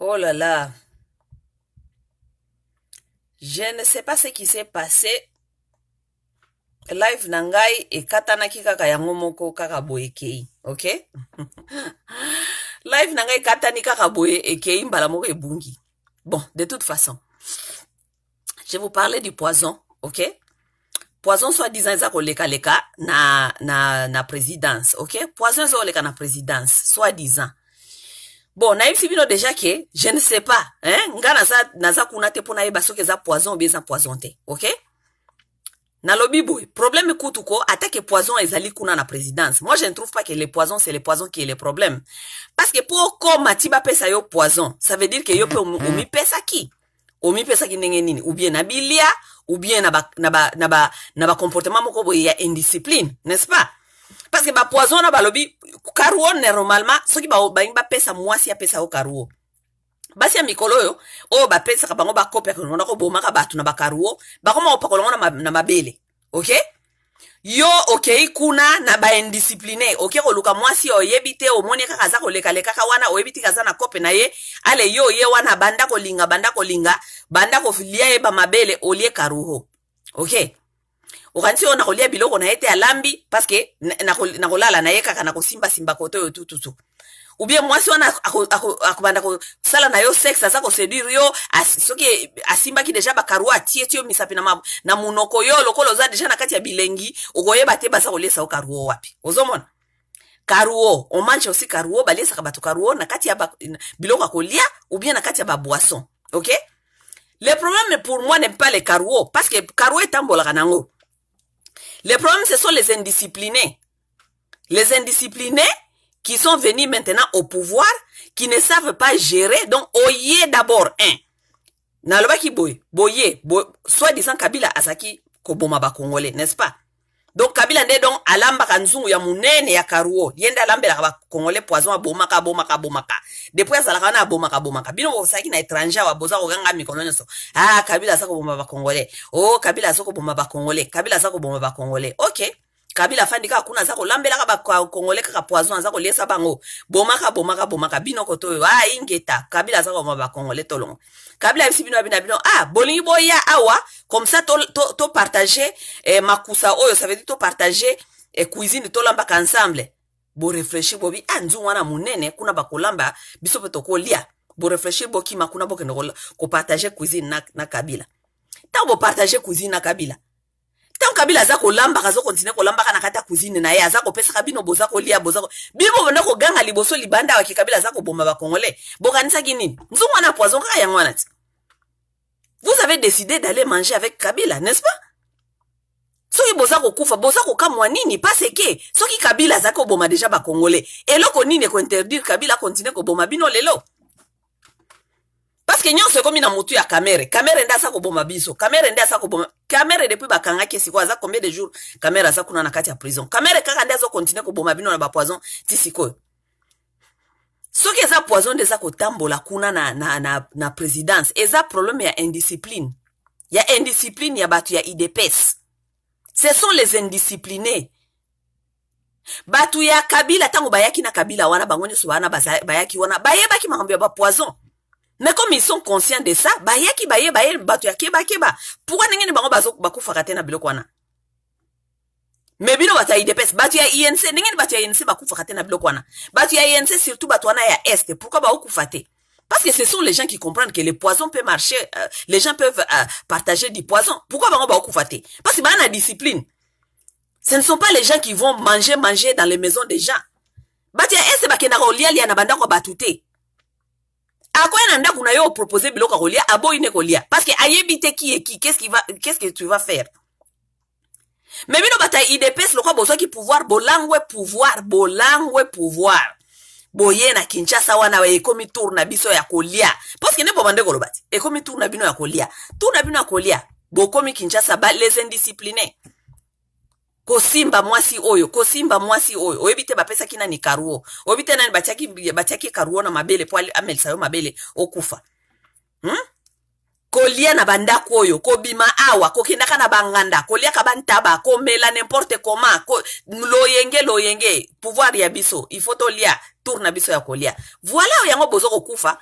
Oh là là. Je ne sais pas ce qui s'est passé. live na ngai ekatanaki kaka yango moko kaka boye ekei ok live na ngai ekatani kaka boye ekei mbala moko ebungi bon de toute façon je vous parlais du poison ok poison soit disant eza kolekaleka na, na, na présidence ok poison eza koleka na présidence soit disant bon nayebisi bino déjà ke je ne sais pas hein? nga naza, naza kuna te mpo nayeba soki eza poison obi eza poison te ok nalobi boye problème kutu ko ata ke poison ezali kuna na présidence moi je ne trouve pas que le poison c'est le poison qui est le problème parce que po okoma ti bapesa yo poison ça veut dire que yo mpe omi- omipesaki omipesaki ndenge nini ou bien na bilia ou bien na ba, na ba, na ba, na ba comportement moko boye ya indiscipline n'est-ce pas parce que bapoison na balobi karuo normalement soki ba- balingi bapesa mwasi apesa yo karuo basi ya mikolo oyo oyo bapesaka bango bakopi ya kolongo na kobomaka bato na bakaruo bakoma kopakola yango na ma- na mabele okay yo okei kuna na baindiscipline oke koluka mwasi oyo oyebi te omoni ye kaka aza kolekalekaka wana oyebi teke aza na kope na ye ale yo oye wana banda kolinga banda kolinga banda kolia ye bamabele olie karuho okay okanisi oyo nakolia biloko na ye te alambi paske nakolala na ye kaka nakosimbasimba kote oyo tututu ubie mwasi wana akobanda kosala na yo sexe aza koseduire yo soki asimbaki deja bakarua atie ti yo misapi na monoko yo lokola oza deja na kati ya bilengi okoyeba te baza koliesa yo karuo wapi ozomona karuo omanche osi karuo baliesaka bato karuo na kati ya biloko ya kolia ubien na kati ya baboisson ok le problème pour moi n'est pas le karuo parce que karuo etambolaka nango Le problème, ce sont les indisciplinés. Les indisciplinés qui sont venus maintenant au pouvoir, qui ne savent pas gérer. Donc, oye d'abord un. nalobaki boye boye bo, soit disant kabila azalaki koboma bakongole n'est ce pas donc kabila nde donc alambaka nzungu ya monene ya karuo ye nde alambelaka bakongole poison abomaka abomaka abomaka depuis azalaka wana abomaka abomaka bino bosalaki na étranger awa boza koganga mikolo nyonso ah kabila aza koboma bakongole o oh, kabila aza koboma bakongole kabila aza koboma bakongole ok kabila afandi kaka kuna aza kolambelaka bakongole kaka poison aza koliesa bango bomaka bomaka bomaka bino koto oyo a ah, ingeta kabila aza koma bakongole tolongo kabila abisi bino abina bino a ah, bolingi boya awa comme ça topartage to, to eh, makusa oyo ça veut dire topartage eh, cuisine tolambaka ensemble boreflechi bobi a ah, nzungu wana monene kuna bakolamba biso mpe tokolia boreflechi bokima kuna bokende kopartage cuisine na, na kabila ntango bopartage cuisine na kabila ntango kabila aza kolambaka aza kontinue kolambaka na kati ya cuisine na ye aza kopesaka bino boza kolia boza bino bobanda koganga liboso libanda waki kabila aza koboma bakongole bokanisaki nini nzungu wana poison kaka yango wana ti vous avez décidé d'aller manger avec kabila n'est-ce pas soki boza kokufa boza kokamwa nini pase ke soki kabila azali koboma deja bakongole eloko nini ekointerdire kabila continue koboma bino lelo parce que nyonso ekomi na mutu ya kamere kamere nde aza koboma biso kamere nde aza koboma kamere depuis bakangaki sikoyo aza combien de jour kamere aza kuna na kati ya prison kamere kaka nde azokontinue koboma bino na bapoison ti sikoyo soki eza poison nde eza kotambola kuna na, na, na, na présidence eza problème ya indiscipline ya indiscipline ya bato ya idps ce sont les indisciplinés bato ya kabila ntango bayaki na kabila wana bango nyonso wana bayaki wana bayebaki makambo ya bapoison mais comme ils sont conscients de ça bayaki baye baye bato ya kebakeba pourkui ndenge ni bango bakufaka te na biloko wana mais bino bato ya idps bato ya inc ndenge ni bato ya inc bakufaka te na biloko wana bato ya inc surtout bato wana ya est pourkui baokufa te Parce que ce sont les gens qui comprennent que les poisons peuvent marcher, euh, les gens peuvent euh, partager du poison. Pourquoi bango ba okufate? Parce que ba na discipline. ce ne sont pas les gens qui vont manger manger dans les maisons des gens bato ya este bakendaka kolialia na bandako ya bato te akoya na ndako na yo opropose biloko ya kolia aboyi ne kolia parce que ayebi te qui est qui qu'est-ce qui va qu'est-ce que tu vas faire me bino bato ya idps lokwa bozwaki pouvoir bolangwe pouvoir bolangwe pouvoir boye na kinshasa wana ekomi tour na biso ya kolia parceke nde bobande koloba ti ekomi tour na bino ya kolia tour na bino ya kolia bokomi kinshasa ba les indiscipline kosimba mwasi oyo kosimba mwasi oyo oyebi te bapesaki nani karuo oyebi te nani batiaki, batiaki karuo na mabele mpo amelisa yo mabele okufa hmm? kolia na bandako oyo kobima awa kokendaka na banganda koliaka bantaba komela n'importe comment ko, loyenge loyenge pouvoir ya biso il faut tolia tour na biso ya kolia voilà oyo yango bozo kokufa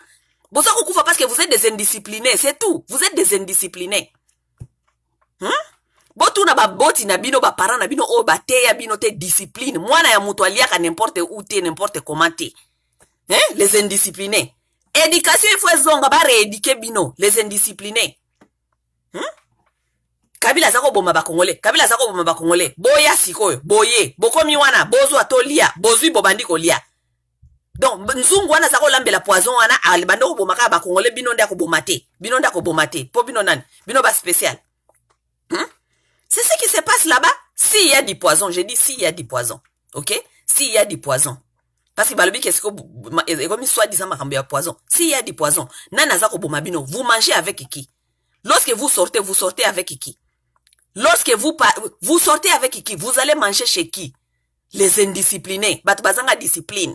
bozo kokufa parce que vous êtes des indisciplinés c'est tout vous êtes des indisciplinés hmm? botuna baboti na bino baparent na bino oyo bateya bino te discipline mwana ya moto aliaka n'importe ou te n'importe comment te hein? les indisciplinés éducation il faut ezonga ba rééduquer bino les indisciplinés hmm? kabila aza koboma bakongole kabila aza koboma bakongole boya sikoyo boye bokomi wana bozwa tolia bozwi bobandi kolia donc nzungu wana aza kolambela poison wana banda koboma kaka bakongole bino nde akoboma te bino nde akoboma te mpo bino nani bino ba spécial hmm? c'est ce qui se passe là-bas s'il y a du poison je dis s'il y a du poison ok s'il y a du poison parce que balobi ke siko ekomi soit disant makambo ya poison s'il y a du poison nani aza koboma bino vous mangez avec qui lorsque vous sortez vous sortez avec qui lorsque vous, vous sortez avec qui vous allez manger chez qui les indisciplinés bato bazanga discipline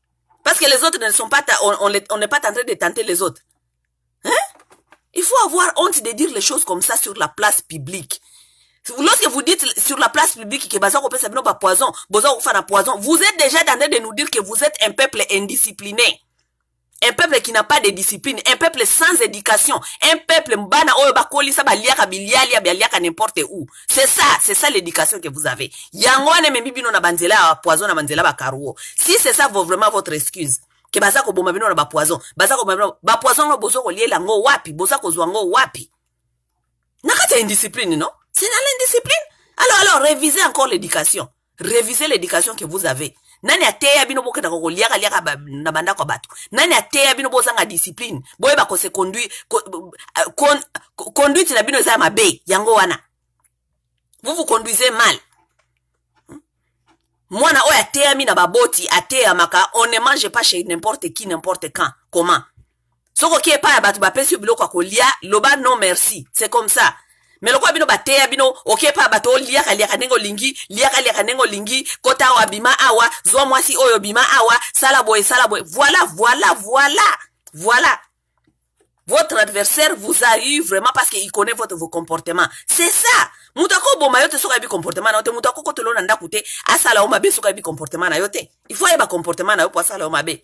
parce que les autres ne sont pas on n'est pas en train de tenter les autres hein il faut avoir honte de dire les choses comme ça sur la place publique Lorsque vous dites sur la place publique que Bazar peut simplement pas poison, Bazar faire poison, vous êtes déjà dans de nous dire que vous êtes un peuple indiscipliné. Un peuple qui n'a pas de discipline, un peuple sans éducation, un peuple mbana oyo bakoli sa baliaka bilialia baliaka n'importe où. c'est ça c'est ça l'éducation que vous avez yango wana ememi bino na banzela ya poison na banzela bakaruo si c'est ça vo vraiment votre excuse ke baza koboma bino na bapoison baza koboma bino bapoison ngo bozo koliela yango wapi boza kozwa ngo wapi na kati ya indiscipline non c'est na l'indiscipline alors alors réviser encore l'éducation reviser l'éducation que vous avez nani ateya bino bokendaka koliaka liaka ba, na bandako ya bato nani ateya bino bozanga discipline boyeba kose conduire ko, euh, con, ko, conduite na bino eza ya mabe yango wana vous vous conduisez mal mwana oyo ateyami na baboti ateyamaka on ne mange pas chez n'importe qui n'importe quand comment soki oki epai ya bato bapesi yo biloko ya kolia loba non merci c'est comme ça me lokola bino bateya bino oki epai ya bato oliaka liaka ndenge olingi liaka liaka ndenge olingi kota awa bima awa zwa mwasi oyo bima awa sala boye sala boye voilà voilà voilà voilà votre adversaire vous a eu vraiment parce qu'il connaît votre vos comportements c'est ça moto akoboma yo te soki ayebi comportement na yo te moto akokotelo na ndako te asala yo mabe soki ayebi comportement na yo te il faut ayeba comportement na yo mpo asala yo mabe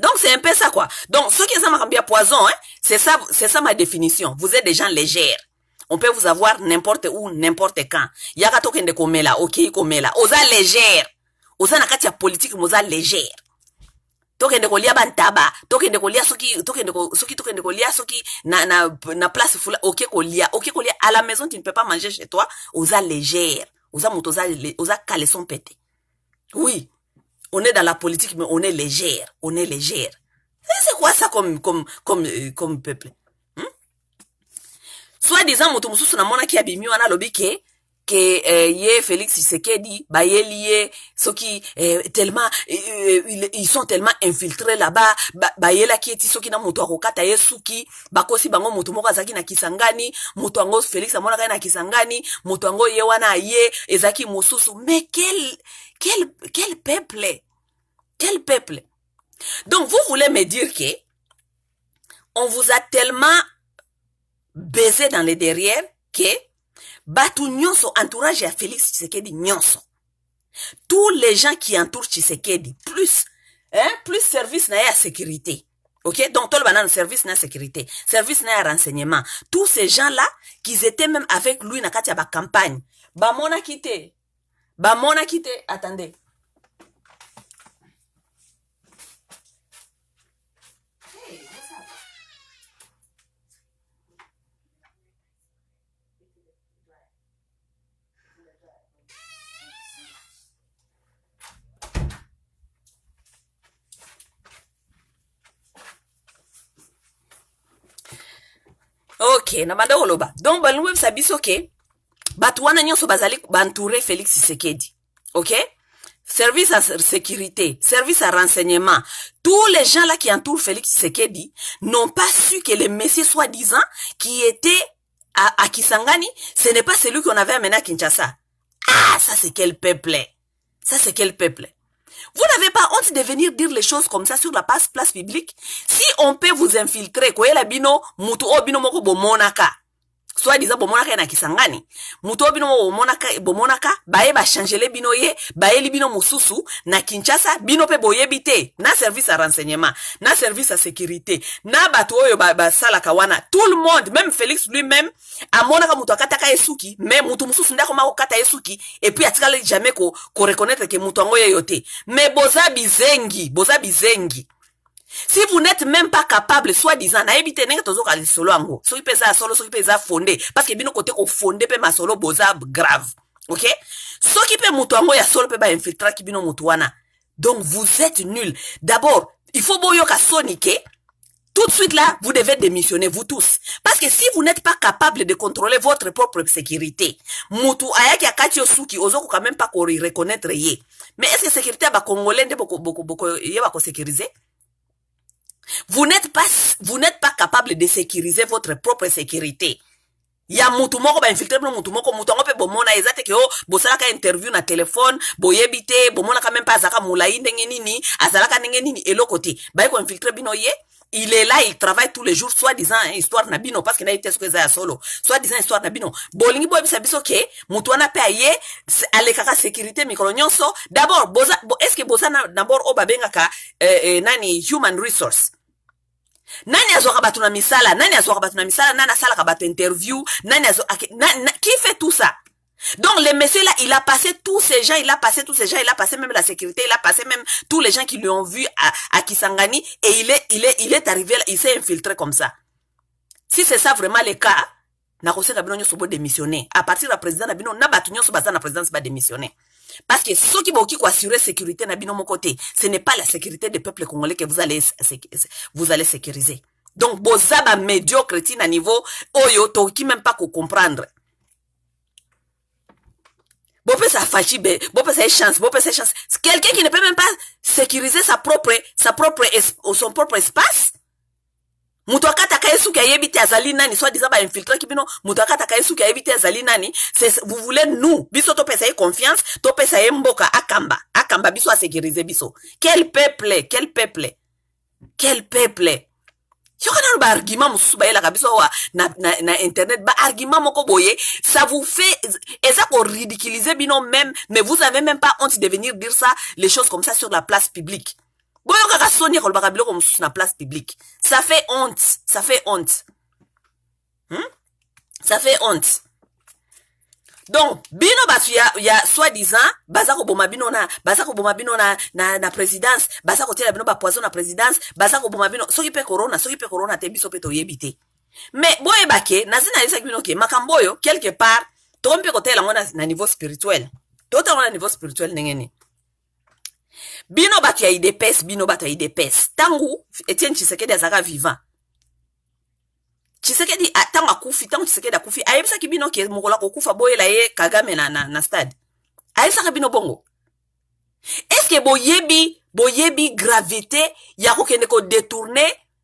Donc c'est un peu ça quoi. Donc ceux qui ont un poison, hein, c'est ça, c'est ça ma définition. Vous êtes des gens légers. On peut vous avoir n'importe où, n'importe quand. Yaka tokende komela, ok komela. Oza légère. Oza na kati ya politique, moza légère. tokende kolia bantaba tokende kolia soki tokende ko, soki tokende kolia soki na, na, na place fula oke kolia oke kolia à la maison tu ne peux pas manger chez toi oza légère oza moto oza, oza caleçon pete Oui, on est dans la politique, mais on est légère. On est légère. C'est quoi ça comme, comme, comme, euh, comme peuple hmm? Soit disant, moto mususu na mona ki abimi wana lobi ke ke euh, ye Félix Tshisekedi bayeli ye soki euh, tellement euh, euh ils, ils sont tellement infiltrés là-bas ba, bayelaki ye ti soki na moto akokata ye suki bakosi bango moto moko azalaki na kisangani moto yango felix amonaka ye na kisangani moto yango ye wana aye ezalaki mosusu mais quel, quel, quel peuple quel peuple donc vous voulez me dire que on vous a tellement baisé dans les derrière que bato nyonso entourage ya felix tshisekedi nyonso tous les gens qui entourent Tshisekedi plus hein, plus service na ye ya sécurité ok donc toloba nanu service na sécurité service na ya renseignement tous ces gens là qu'ils étaient même avec lui na kati ya bacampagne bamonaki te bamonaki te attendez ok na banda koloba donc balingi koyebisa biso ke bato wana nyonso bazali baentoure félix tshisekedi ok service à sécurité, service à renseignement, tous les gens là qui entourent Félix Sekedi n'ont pas su que les messieurs soi-disant qui étaient à, à, Kisangani, ce n'est pas celui qu'on avait amené à Kinshasa. Ah, ça c'est quel peuple. Ça c'est quel peuple. Vous n'avez pas honte de venir dire les choses comme ça sur la place, place publique Si on peut vous infiltrer, la bino mutu oh, moko bomonaka. soit disant bomonaka ye na kisangani moto oyo bino bomonaka, bomonaka baye bachangele bino ye bayeli bino mosusu na kinshasa bino mpe boyebi te na service ya renseignement na service ya sécurité na bato oyo basalaka ba wana tout le monde même félix lui même amonaka moto akataka ye suki mais moto mosusu nde akoma kokata ye suki epuis atikali jamais koreconnaitre ko ke moto yango yeyo te mais boza bizengi boza bizengi si vous n'êtes même pas capable soit disant nayebi te ndenge tozoka lisolo yango soki mpe eza ya solo soki mpe eza fonde parce que bino kote kofonde mpe masolo boza grave ok soki mpe moto yango ya solo mpe bainfiltraki bino moto wana donc vous êtes nul d'abord il faut boyoka soni ke tout de suite là, vous devez démissionner, vous tous. Parce que si vous n'êtes pas capable de contrôler votre propre sécurité, Moutou Ayaki Akatio Souki, Ozoko quand même pas qu'on reconnaître yé. mais est ce que sécurité ya bacongolais nde bokoyeba kosécurise vous n'êtes pas, vous n'êtes pas capable de sécuriser votre propre sécurité ya mutu moko bainfiltre bino mutu moko mutu yango mpe bomona eza te ke o bosalaka interview na telefone boyebi te bomonaka meme mpe azalaka molai ndenge nini azalaka ndenge nini eloko te baye koinfiltre bino ye il est là il travaille tous les jours soit disant hein, histoire na bino parce que nayebi te soki eza ya solo soit disant histoire na bino bolingi boyebisa biso ke motu wana mpe aye s- alekaka sécurité mikolo nyonso d'abord boza bo, est ce que boza na- d'abord oyo babengaka eh, eh, nani human resource nani azwaka bato na misala nani azwaka bato na misala nani asalaka bato interview nani azo, ake, na, na, qui fait tout ça Donc le monsieur là, il a passé tous ces gens, il a passé tous ces gens, il a passé même la sécurité, il a passé même tous les gens qui lui ont vu à, à Kisangani et il est, il est, il est arrivé, il s'est infiltré comme ça. Si c'est ça vraiment le cas, nakoseka bino nyonso bodémissionne à partir ya président na bino na bato nyonso baza na présidence badémissionne parce que soki bokoki koassure sécurité na bino moko te ce n'est pas la sécurité des peuples congolais que vous allez, vous allez sécuriser donc boza bamédiocriti na niveau oyo tokoki même pas kocomprendre bopesa fachi be bopesa ye chance bopesa ye chance quelqu'un qui ne peut même pas sécuriser sa propre sa propre son propre espace moto akataka ye suki ayebi te azali nani soit disant bainfiltraki bino moto akataka ye suki ayebi te azali nani vous voulez nous biso topesa ye confiance topesa ye mboka akamba akamba biso asécurise biso quel peuple quel peuple quel peuple yoka nano baargument mosusu bayelaka biso awa na, na, na internet baargument moko boye ça vous fait eza koridiculize bino même mais vous avez même pas honte de venir dire ça les choses comme ça sur la place publique boyokaka soni ya kolobaka biloko mosusu na place publique ça fait honte ça fait honte hmm? ça fait honte donc bino bato ya, ya soit disant baza koboma bino na baza koboma bino na, na, na présidence baza kotiela bino bapoison na présidence baza koboma bino soki mpe corona soki mpe corona te biso mpe toyebi te mais boyeba ke nazi nayebisaki bino ke makambo oyo quelque part tokomi mpe kotalela yango na, na niveau spirituel totala yango na niveau spirituel ndenge nini bino bato ya idps bino bato ya idps ntango etienne tshisekedi azalaka vivant tshisekedi ntango akufi ntango tshisekedi akufi ayebisaki bino ke mokolo akokufa boyela ye kagame na, na, na stade ayebisaka bino bongo eske boyebi boyebi gravité ya kokende kodetourne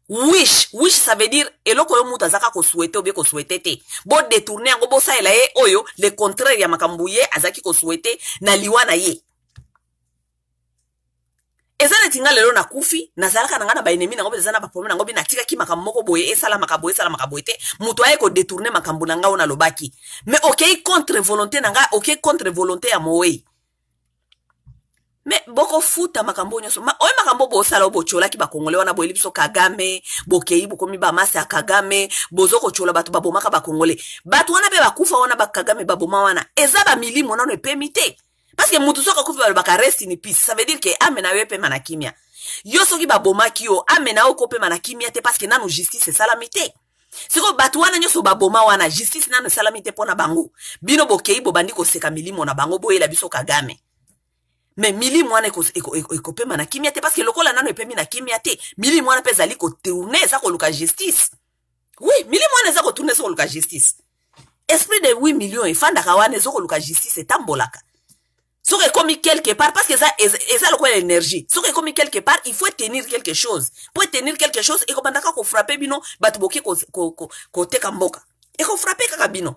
wish wish ça veut dire eloko oyo moto azaka kosuete obie kosuete te bodetourne yango bosalela ye oyo le contraire ya makambo ye azalaki kosuete na liwa na ye eza neti nga lelo nakufi nazalaka na nga na baennemi nango mpe eza na baproblème nango mpe natikaki makambo moko boye esalamaka boye esalamaka boye te moto aye kodetourne makambo na nga oyo nalobaki mais okei contre volonté na nga okei contre volonté ya moweyi me bokofuta makambo nyonso ma, oyo makambo bosala oyo botyolaki bakongole wana boyeli biso kagame bokei bokomi bamasi ya kagame bozo kotyola bato babomaka bakongole bato wana mpe bakufa wana bakagame baboma wana eza bamilimo nano epemi te parce que mutu soki akufi balobaka rest in peace ça veut dire que ame na yo epema na kimia yo soki babomaki yo ame na yo okopema na kimia te parce que nanu justice esalami te sikoyo bato wana nyonso baboma wana justice nanu esalami te mpo na bango bino bokei bobandi koseka milimo na bango boyela biso kagame me milimo wana ekopema eko, eko, eko, eko na kimia te parce que lokola nanu epemi na kimia te milimo wana mpe ezali kotourne eza koluka justice oui milimo wana eza kotuna eza koluka justice esprit de 8 millions efandaka wana ezo koluka justice etambolaka soki ekomi quelque part parce que eza, eza, eza lokola énergie soki ekomi quelque part il faut etenir quelque chose mpo etenir quelque chose ekobandaka kofrape bino bato boke koteka ko, ko, ko mboka ekofrape kaka bino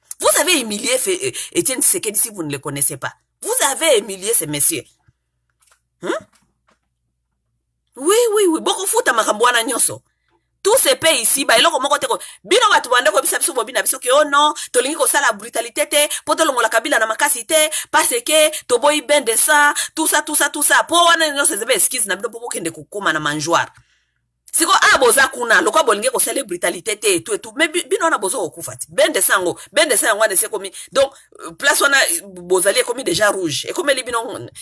Vous avez humilié euh, Etienne Tshisekedi si vous ne le connaissez pas. Vous avez humilié ce monsieur. Hein? Oui, oui, oui. Boko futa makambo wana nyonso. Tout se paye ici, ba eloko moko te ko. Bino bato bande ko bisa biso bobina biso ke oh non, tolingi kosala brutalité te, po tolongola kabila na makasi te, parce que toboyi ben de ça, tout ça, tout ça, tout ça. Po wana nyonso ezebe excuse na bino po bokende kokoma na mangeoire. siko a ah, boza kuna lokola bolingi kosala brutalite te etu etu me bino wana bozo kokufa ti bende sango bende sa yango wana esi ekomi donc euh, place wana euh, bozali ekomi déjà rouge ekomeli bino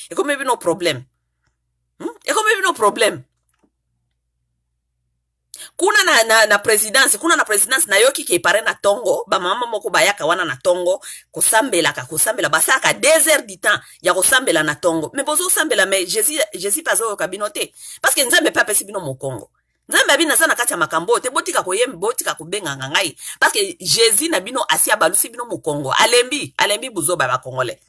ekomi bino problème hmm? ekomi bino problème kuna na, na, na présidence kuna na présidence nayoki ke pare na tongo bamama moko bayaka wana na tongo kosambelaka kosambela basalaka deux heures du temps ya kosambela na tongo me bozosambela me jesus, jesus pe azoyoka bino te parceke nzambe pe apesi bino mokongo nzambe abi naza na kati ya makambo oyo te botika koyemba botika kobenganga ngai parceke jesus na bino asi abalusi bino mokongo alembi alembi buzoba bakongole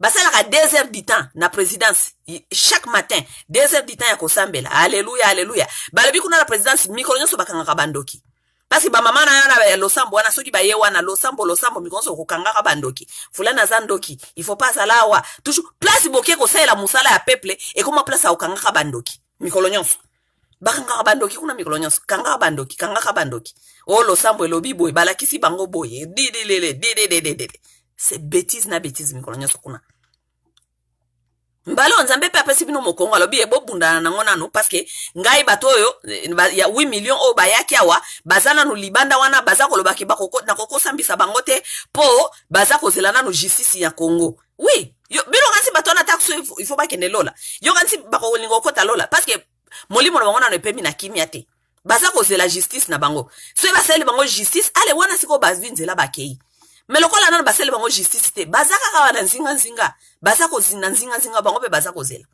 basalaka deux heures du temps na présidence chaque matin deux heures du temps ya kosambela aleluya aleluya balobi kuna na présidence mikolo nyonso bakangaka bandoki Kasi ba mama na yana ya losambo wana soki baye wana losambo losambo mikonso kokangaka bandoki. Fulani aza ndoki, il faut pas ala awa. Toujours place boke kosalela musala ya peuple ekoma place ya kokangaka bandoki. Mikolo nyonso. Bakangaka bandoki kuna mikolo nyonso. Kangaka bandoki, kangaka bandoki. Oh losambo elobi boye, balakisi bango boye. Didilele, didididididi. C'est bêtise na bêtise mikolo nyonso kuna. mbala oyo nzambe mpe apesi bino mokongo alobi ye bobundana nango nano parceke ngai bato oyo eh, ya 8 million oyo bayaki awa baza nano libanda wana baza koloba ke nakokosambisa bango te mpo baza kozela nano justice ya congo wi oui. yo bino kanisi bato wana taxo ifo bakende lola yo kanisi bakolinga okota lola parceke molimo na bango nano epemi na kimia te baza kozela justice na bango soki basaleli bango justice ale wana sikoyo bazwi nzela bakei me lokola nano basali bango justice te baza kaka wana nzinganzinga baza kozinda nzinganzinga bango mpe baza kozela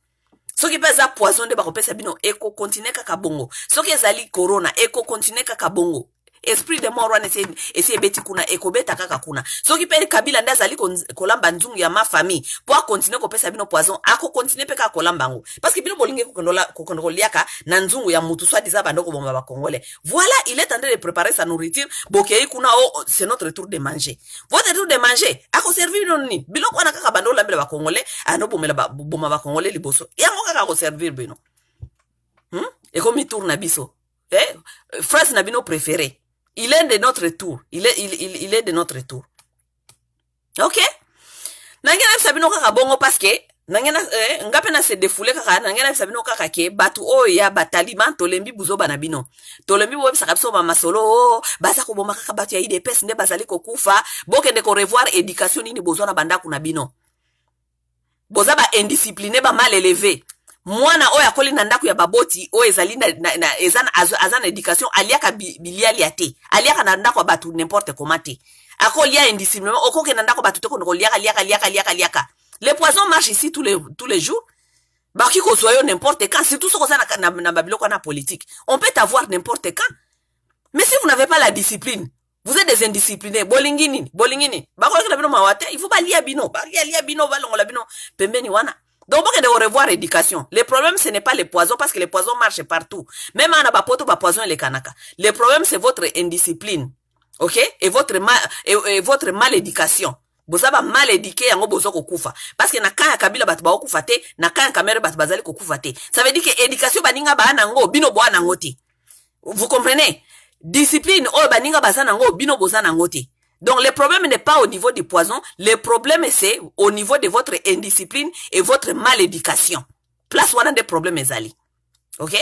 soki mpe eza poison nde bakopesa bino ekokontinue kaka bongo soki ezali corona ekokontinue kaka bongo esprit de mort wana esi ebeti kuna ekobeta kaka kuna soki mpe kabila nde azali kolamba nzungu ya ma famille mpo akontinue kopesa bino poison akokontinue mpe kaka kolamba yango parceke bino bolingi kokende koliaka na nzungu ya mutu soit disant bande koboma bacongolais voilà il est en train de préparer sa nourriture bokei kuna o oh, oh, c'est notre tour de manger votre tour de manger akoservi bino nini biloko wana kaka bande olambela bacongolais anobomela boma bacongolais liboso yango kaka akoservir bino hmm? ekomi tour na biso eh? phrase na bino préféré il est de notre tour il est, il, il, il est de notre tour ok nange nayebisa bino kaka bongo parce que nange na, eh, nga mpe na se defoule kaka nange nayebisa bino kaka ke bato oyo ya bataliban tolembi buzoba na bino tolembi boyebisaka biso bamasolo o oh, baza koboma kaka bato ya idps nde bazali kokufa bokende korevoir éducation nini bozwa na bandako na bino boza ba indiscipline ba mal eleve mwana oyo akoli na ndako ya baboti oyo ezali na, na, na, eza, azo, aza na education aliaka bi, bilialia te aliaka na ndako ya bato n'importe comment te akolia indisciplinement okokenda ndako bato te kono koliaka liaka liaka liaka liaka le poison marche ici tous les, tous les jours bakoki kozwa yo n'importe quand surtout soki oza na, na, na babiloko wana politique on peut t'avoir n'importe quand mais si vous n'avez pas la discipline vous êtes des indisciplinés bolingi nini bolingi nini bakolakela bino mawa te il faut balia bino balia lia bino balongola bino pembeni wana donc bokende korevoir éducation le problème ce n'est pas le poison parce que le poison marche partout même ana bapoto bapoison elekanaka le problème c'est votre indiscipline ok et votre mal, et, et votre mal éducation boza ba mal éduqué yango bozo kokufa parce que na kan ya kabila bato bakokufa te na kan ya kamere bato bazali kokufa te ça veut dire que éducation baninga baa nango bino boa nango te vous comprenez discipline oyo baninga baza nango bino boza nango te donc le problème n'est pas au niveau du poison le problème c'est au niveau de votre indiscipline et votre mal éducation place wana nde problème ezali ok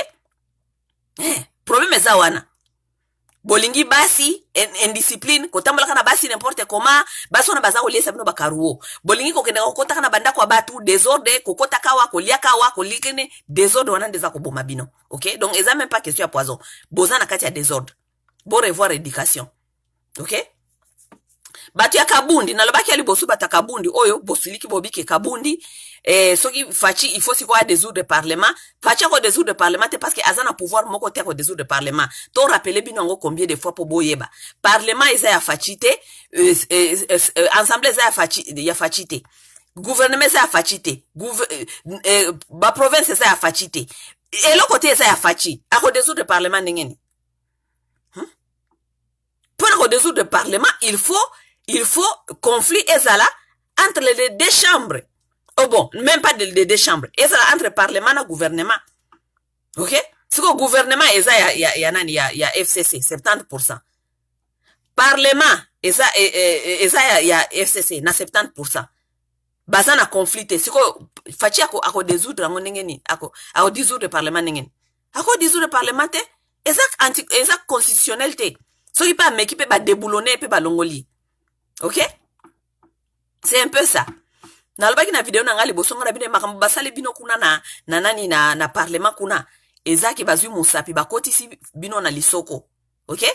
eh, problème eza wana bolingi basi indiscipline kotambolaka na basi n'importe comment basi wana baza koliesa bino bakaruo bolingi kokendaka kokotaka na bandako ya bato desordre kokotaka wa koliaka wa kolikene desordre wana nde eza koboma bino ok donc eza même pas question ya poison boza na kati ya desordre bo revoir éducation ok bato ya kabundi nalobaki ya liboso bato ya kabundi oyo bosiliki bobike kabundi eh, soki faci il faut sikoyo adesoudre parlement faci akodesoudre parlement te parce que aza na pouvoir moko te akodesoudre parlement to rappele bino yango combien de fois mpo boyeba parlement eza ya faci te eh, eh, eh, ensemble eza ya faci te guvernema eza ya faci te eh, eh, baprovince eza ya faci te eloko te eza ya faci akodesoudre parlement ndenge nini hmm? mpo na kodesoudre parlement il faut il faut conflit ezala entre les deux chambres oh bon même pas de, de deux chambres ezala entre parlement na gouvernement ok sikoyo gouvernement eza ya, ya, ya nani ya, ya fcc 70 parlement eza, e, e, e, eza ya, ya fcc na 70 baza na conflit te sikoyo faci ako, ako desoudre yango ndenge nini ako, ako disoudre parlement ndenge nini ako disoudre parlement te eza, anti, eza constitutionnel te soki mpe ameki mpe badeboulone mpe balongoli ok c'est un peu ça nalobaki na video na ngai liboso ngai na bino makambo basali bino kuna na, na nani na, na parlement kuna ezaki bazwi mosapi bakotisi bino na lisoko ok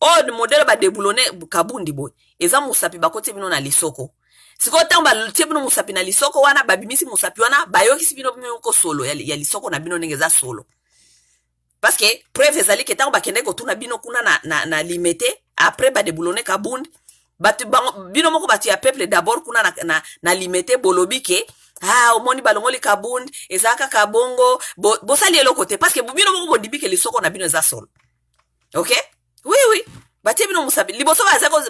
oyo modele badeboulone kabundi boye eza mosapi bakotisi bino na lisoko sikoyo ntango batie bino mosapi na lisoko wana babimisi mosapi wana bayokisi bino bino kosolo ya, ya lisoko na bino ndenge eza solo parce que preuve ezali ke ntango bakendaki kotuna bino kuna na, na, na limete après badeboulone kabund bato bango bino moko bato ya peuple d'abord kuna na, na, na limete bolobi ke ah omoni balongoli kabund eza kaka bongo bosali bo eloko te parce que bino moko bondimi ke lisoko na bino eza solo okay oui oui batie bino mosapi liboso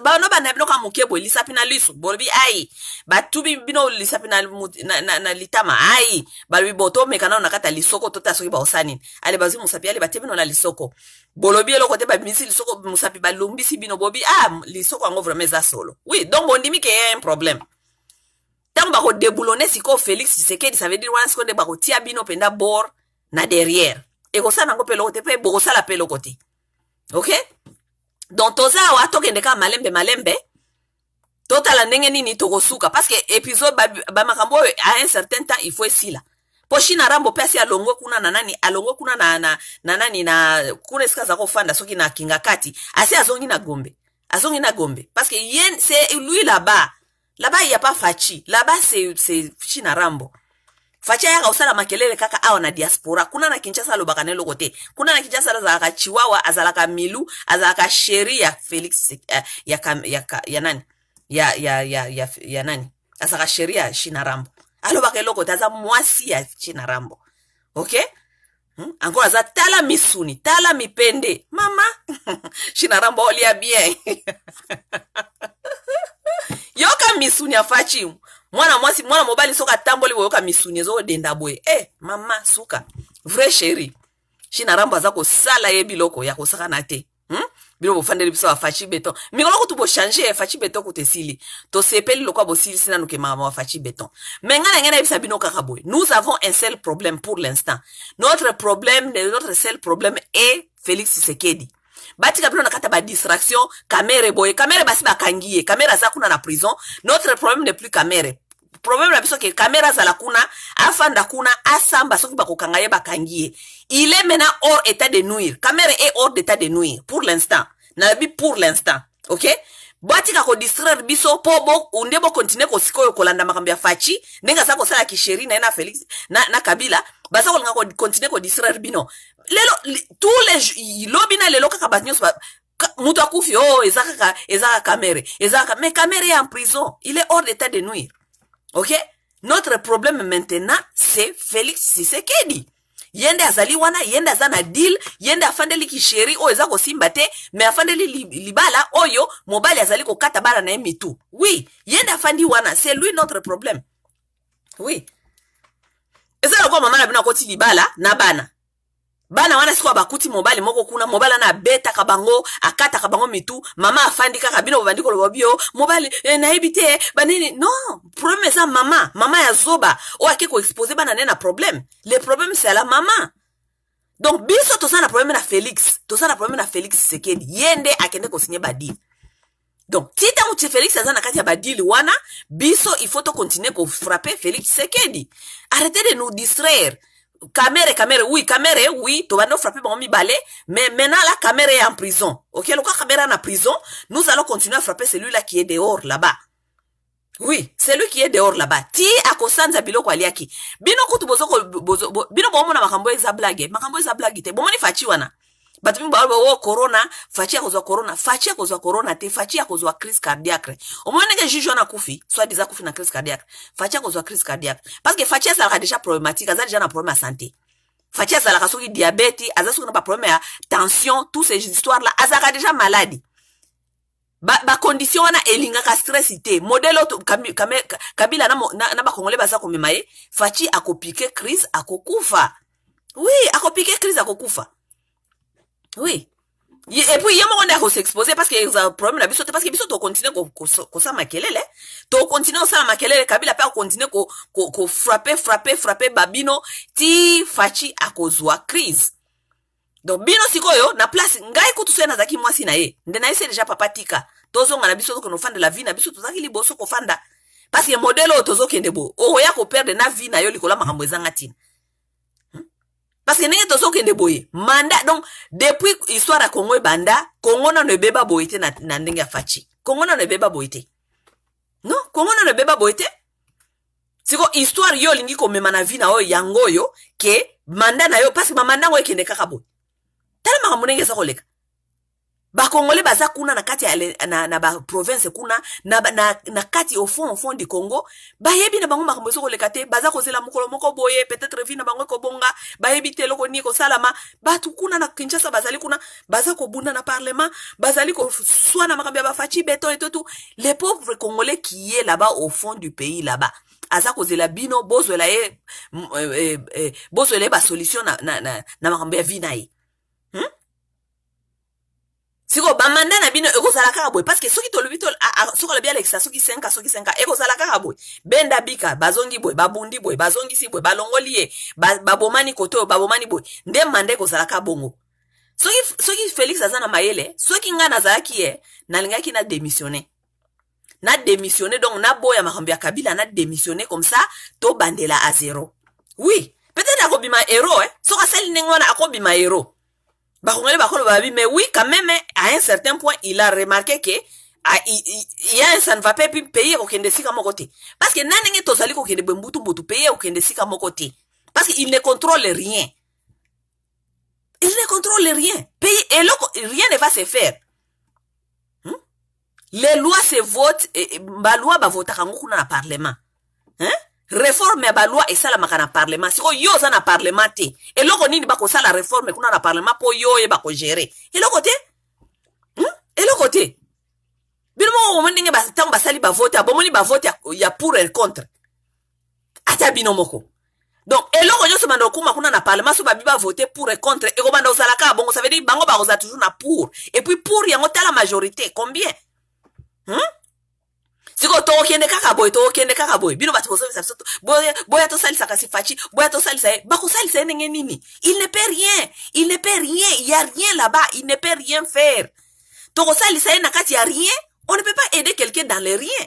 bano banda bino kaka moke boye lisapi na liso bolobi ai batubi bino lisapi na, na, na, na litama ai balobi bo tomeka nano na kati ya lisoko tota soki baosa nini ale bazwi mosapi yale batie bino na lisoko bolobi eloko te babimisi lisoko mosapi balombisi bino bobi a ah, lisoko yango vraiment eza solo oui donc bondimi ke ye un problème ntango bakodeboulone sikoyo félix tshisekedi ça veut dire wana sikoyo nde bakotia bino mpenza bor na derrière ekosala yango mpe eloko te mpe bokosala mpe eloko te ok donc toza awa tokende kaka malembe malembe totala ndenge nini tokosuka parce que episode bamakambo ba oyo à un certain temps il faut esila mpo shina rambo mpe asi alongwe kuna na nani alongwe kuna na, na, na nani na kuna esika aza kofanda soki na kingakati asi azongi na gombe azongi na gombe parce que ye c'est lui là-bas laba ya pa fachi laba se, se china rambo fachi ayaka kosala makelele kaka awa na diaspora kuna na kinshasa alobaka na eloko te kuna na kinshasa azalaka chiwawa azalaka milu azalaka sheri ya felix eh, ya, ya, ya, ya nani ya, ya, ya, ya, ya nani azalaka sheri ya china rambo alobaka eloko te aza mwasi ya china rambo okay Hmm? Ango aza tala misuni, tala mipende. Mama, Shinarambo olia bien. yoka misuni ya Fachi. Mwana mwasi, mwana mobali soka atamboli boyoka misuni ezo denda boye. Eh, mama suka. Vrai chérie. Shinarambo aza kosala ye biloko ya kosakana te. Hmm? bino bofandeli biso bafaci beton mikolo kutu bochange ya faci beton kutu esili tosepeli lokola bosilisi nanu ke makambo ya faci beton me ngai na ngai nayebisa bino kaka boye nous avons un seul problème pour l'instant notre problème notre seul problème est félix tshisekedi batika bino na kati ya badistraction kamere boye kamere basi bakangi ye kamere aza kuna na prison notre problème ne plus kamere problème na biso ke kamera azala kuna afanda kuna asamba soki bakokanga ye bakangi ye il est maintenant hors état de nuire kamera est hors d'état de nuire pour l'instant nalobi pour l'instant ok batika kodistraire biso mpo bo, nde bokontinue kosikoyo kolanda makambo ya faci ndenge aza kosala kisheri na ye na felix na, na kabila baza kolinga kokontinue kodistraire bino lelo tous les lobi na lelo kaka bato nyonso mutu akufi oh eza kaka eza kaka kamere eza kaka mais kamere est en prison il est hors d'état de nuire ok notre problème maintenant c'est félix sisekedi ye nde azali wana ye nde aza na deal ye nde afandeli kisheri oyo eza kosimba te me afandeli li, libala oyo mobali azali kokata bana na ye mitu oui ye nde afandi wana c'est lui notre problème oui eza lokola mama na bino akoti libala na bana bana wana sikoyo bakuti mobali moko kuna mobali wana abetaka bango akataka bango mitu mama afandi kaka bino bobandi koloba bio oh, mobali eh, nayebi te banini no problème eza mama mama ya zoba oyo ake koexpose bana ne na problème le problème c'est la mama donc biso toza na problème na félix toza na problème na félix sekedi ye nde akende kosinye badile donc ti ntango ti félix aza na kati ya badili wana biso il faut tocontinue kofrappe félix sekedi arrete de nous distraire kamere kamere oui kamere oui tobandi ofrappe bango mibale mais maintenant la kamere est en prison ok lokola kamere na prison nous allons continuer à frapper celui là qui est dehors là-bas oui celui qui est dehors là-bas ti akosanza biloko aliaki bino kutu bozo bozo bo, bino bomona makambo eza blague makambo eza blague te bomoni faci wana bato mingi baloba o oh, corona faci akozwa corona faci akozwa corona te faci akozwa crise cardiacre omoni ndenge juge wana akufi soit disa akufi na crise cardiacre faci akozwa crise cardiacre parce que faci azalaka déjà problématique aza déjà na problème ya santé faci azalaka soki diabete aza soki na baproblème ya tension tous ces histoires là azalaka déjà maladi ba, ba condition wana elingaka stress te modele oyo kabila na, na, na bakongole baza komema ye faci akopike crise akokufa wi akopike crise akokufa wi epuis ye moko nde akosexpose parce que eza problème na biso te parce que biso tokontinue kosala makelele tokontinue kosala makelele kabila mpe akontinue kofrappe frappe frappe babino ti faci akozwa crise donc bino sikoyo na place ngai kutu soki nazalaki mwasi na ye nde na ye se deja papa tika tozonga na biso tokende ofanda la vie na biso tozalaki liboso kofanda parce que modele oyo tozokende boye okoya koperdre na vie na yo likolo ya makambo ezanga ntina hmm? parce que ndenge tozokende boye manda donc depuis histoire ya congo ebanda congo nano ebeba boye te na, na ndenge ya faci congo nano ebeba boye te non congo nano ebeba boye te siko histoire yo olingi komema na vie na oyo yango oyo ke manda na yo parce ba manda yango ekende kaka boye tala makambo ndenge eza koleka bakongole baza kuna na kati ya na, na baprovince kuna na, na, na kati au fond au fond du congo bayebi na bango makambo ezokoleka te baza kozela mokolo moko boye peut-être vie na bango ekobonga bayebi te eloko nini ekosalama bato kuna na kinshasa bazali kuna baza kobunda na parlement bazali koswana makambo ya bafaci beton etotu le pauvre congolais qui est là-bas au fond du pays là-bas aza kozela bino bozwela ye mm, eh, eh, eh, bozwela ye basolution na, na, na, na makambo ya vi na ye hmm? sikoyo bamanda na bino ekozala kaka boye parceke soki tolobi soki olobi alekisa soki 5 soki 5 ekozala kaka boye benda bika bazongi boye babundi boye bazongisi boye balongoli ye babomani kote oyo babomani boye nde manda ekozala kaka bongo soki, soki felix aza na mayele soki ngai nazalaki ye nalingaki na démissionne na démissionne donc naboya makambo ya kabila na démissionne comme ça tobandela a zero oui peut-être akobima hero eh? soki asali ndenge wana akobima hero bakongoli bakoloba babi mais oui quand même à un certain point il a remarqué que ah, il, il, il y a un ça ne va pas puis pays ekokende esika moko te parce que na ndenge tozali kokende boye mbutu mbutu pays ekokende esika moko te parce que il ne contrôle rien il ne contrôle rien pays eloko rien ne va se faire les lois se vote eh, eh, baloi bavotaka yango kuna na parlement hein? reforme ya baloi esalamaka na parlement sikoyo yo oza na parlement te eloko nini bakosala reforme kuna na parlement mpo yo oyeba kogere eloko te hmm? eloko te bino moko bomoni ndenge ntango basali bavote ya bomoni bavote ya pour et contre ata bino moko donc eloko nyonso banda okuma kuna na parlement so babi bavote pour et contre ekobanda ozala kaka bongo ça veut dire bango bakozala toujours na pour et puis pour yango tala majorité combien hmm? sikoyo tokokende kaka boye tokokende kaka boye bino bato bozongisa biso boya, boya tosalisa kasi faci boya tosalisa ye bakosalisa ye ndenge nini il ne peut rien il ne peut rien il y a rien là-bas il ne peut rien faire tokosalisa ye na kati ya rien on ne peut pas aider quelqu'un dans le rien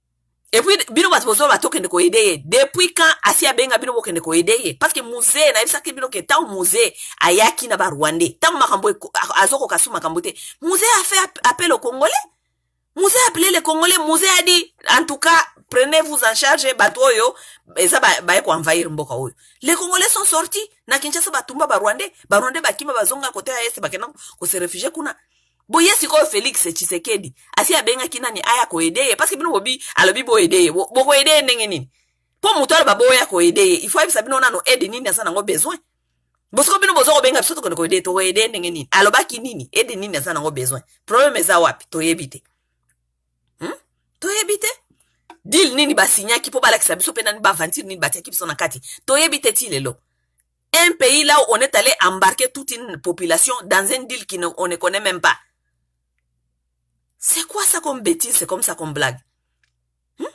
Et puis bino bato bozoloba tokende koyede ye depuis quand asi abenga bino bokende koyede ye parce que musee nayebisaki bino ke ntango musee ayaki na barwandais ntango makambo azokoka su makambo te musee a fait appel au congolais musee a appelé le congolais musee a dit en tout cas prenez vous en charge bato oyo eza baye koenvahir mboka oyo les congolais sont sortis na kinshasa batumba barwandais barwandais bakima bazonga kote ya este bakenda kose refugie kuna boye sikoyo felix tshisekedi asi abengaki nani aya koede ye parceke bino bobi alobi boede ye bokoede ye ndenge nini mpo moto aloba boya koede ye ifo ayebisa bino nano ede nini aza nango besoin bosiko bino boza kobenga biso tokende koede tokoede ye ndenge nini alobaki nini ede nini aza nango besoin probleme eza wapi toyebi te hmm? toyebi te dile nini basinyaki mpo balakisa biso mpe nani baaventure nini batiaki biso na kati toyebi te ti lelo Un pays là où on est allé embarquer toute une population dans un deal qu'on ne, ne connaît même pas. C'est quoi ça comme bêtise, c'est comme ça comme blague hmm?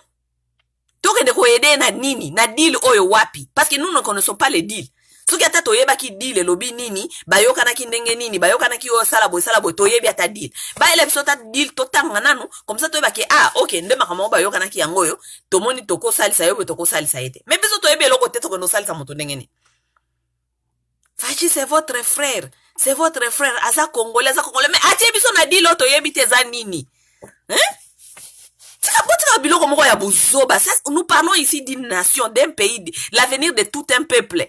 tokende koyede na nini na deal oyo wapi parce que nous ne connaissons pas les deals soki ata toyebaki deal elobi nini bayokanaki ndenge nini bayokanaki oyo sala boye sala boye toyebi ata deal bayela biso ata deal totanga nanu komsa toyebaki ah ok nde makambo yango bayokanaki yango oyo tomoni tokosalisa yo boye tokosalisa ye te me biso toyebi eloko te tokende osalisa moto ndenge nini fashi c'est votre frère c'est votre frère aza congolais aza congolais me atie biso na dilo toyebi te eza nini hein? tika botika biloko moko ya bozoba nous parlons ici d'une nation d'un pays l'avenir de tout un peuple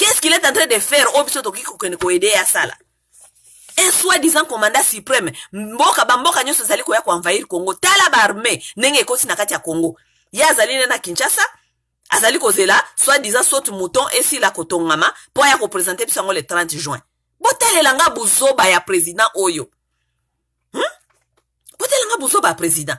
Qu'est-ce qu'il est en train de faire oyo biso tokoki kokende koede ye asala un soi-disant commandant supreme mboka bamboka nyonso ezali koya koenvahir congo tala baarme ndenge ekoti na kati ya congo ye azali nde na kinshasa azali kozela soi-disant saute mouton esila kotongama mpo aya kopresente biso yango le 30 juin botalela nga buzoba ya président oyo hmm? botalela nga buzoba ya président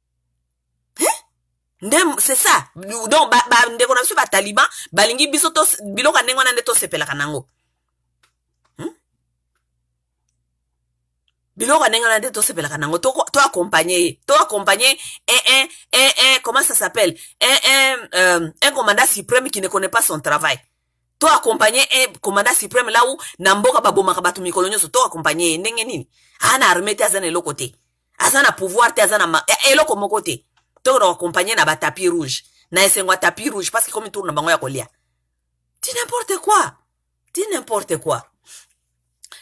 nde c'est ça donc bandeko na biso bataliban balingi biso biloko ya ndenge wana nde tosepelaka na yango hmm? biloko ya ndenge wana nde tosepelaka na yango toakompagne ye toakompagne un, un, un, comment ça s'appelle un, un, euh, un commandant suprême qui ne connaît pas son travail toakompagne un commandant suprême lau na mboka babomaka bato mikolo nyonso toakompagne ye ndenge nini ana arme te aza na eloko te aza na pouvoir te aza na ma eh, eloko moko te tokona koakompagne na batapi rouge na esengo ya tapi rouge parce que komi tour na bango ya kolia ti n'importe quoi ti n'importe quoi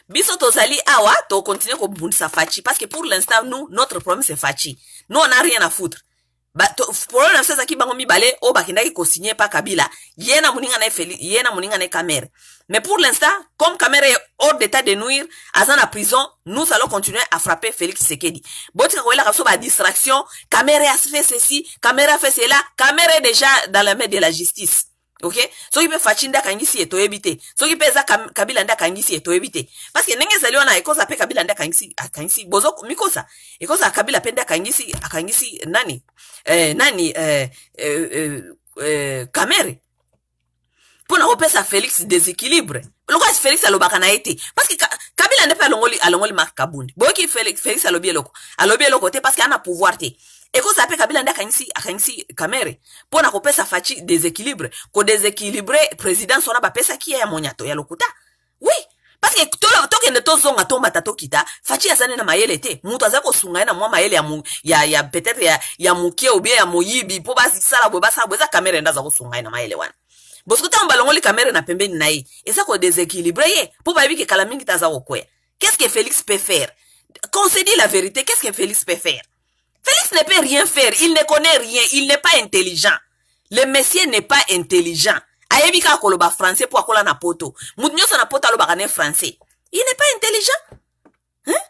biso tozali awa tokontinue kobundisa faci parce que pour l'instant nous notre problème c'est faci nous on a rien à foutre bato problème na biso ezalaki bango mibale oyo bakendaki kosigne epa kabila ye na moninga na ye ye na moninga na ye kamere mais pour l'instant comme kamere ye hors d'état de nuire aza na prison nous allons continuer à frapper félix tshisekedi botika koyelaka biso badistraction kamere a fait ceci kamere a fait cela kamere est déjà dans la main de la justice ok soki mpe faci nde akangisi ye toyebi te soki mpe eza kabila nde akangisi ye toyebi te parceke ndenge ezali wana ekosa mpe kabila nde akangisi akangisi bozo mikosa ekosa kabila mpe nde akangisi akangisi nani eh, nani eh, eh, eh, eh, kamere mpo na kopesa felix deséquilibre lokola felix alobaka na ye te parceke ka, kabila nde mpe alongoli, alongoli mark kabundi boyoki felix, felix alobi eloko alobi eloko te parceke ana pouvoir te ekozala mpe kabila nde akangisi akangisi kamere mpo na kopesa faci deséquilibre kodeséquilibre présidence wana bapesaki ye ya monyato ya lokuta oui parceke tokende tozonga tomata tokita faci azali na mayele te moto azali kosunga ye na mwa mayele ya, mu, ya, ya peut-être ya, ya moke obie ya moyibi mpo basala boye basala boye eza kamere nde aza kosunga ye na mayele wana bosuku ntango balongoli kamere na pembeni na ye eza kodesequilibre ye mpo bayebi ke kala mingi te aza kokwea qu'est-ce que félix peut faire qu'on se dit la vérité qu'est-ce que félix peut faire félix ne peut rien faire il ne connaît rien il n'est pas intelligent le monsieur n'est pas intelligent ayebi kaka koloba français mpo akola na poto moto nyonso na poto alobaka ne français il n'est pas intelligent hein?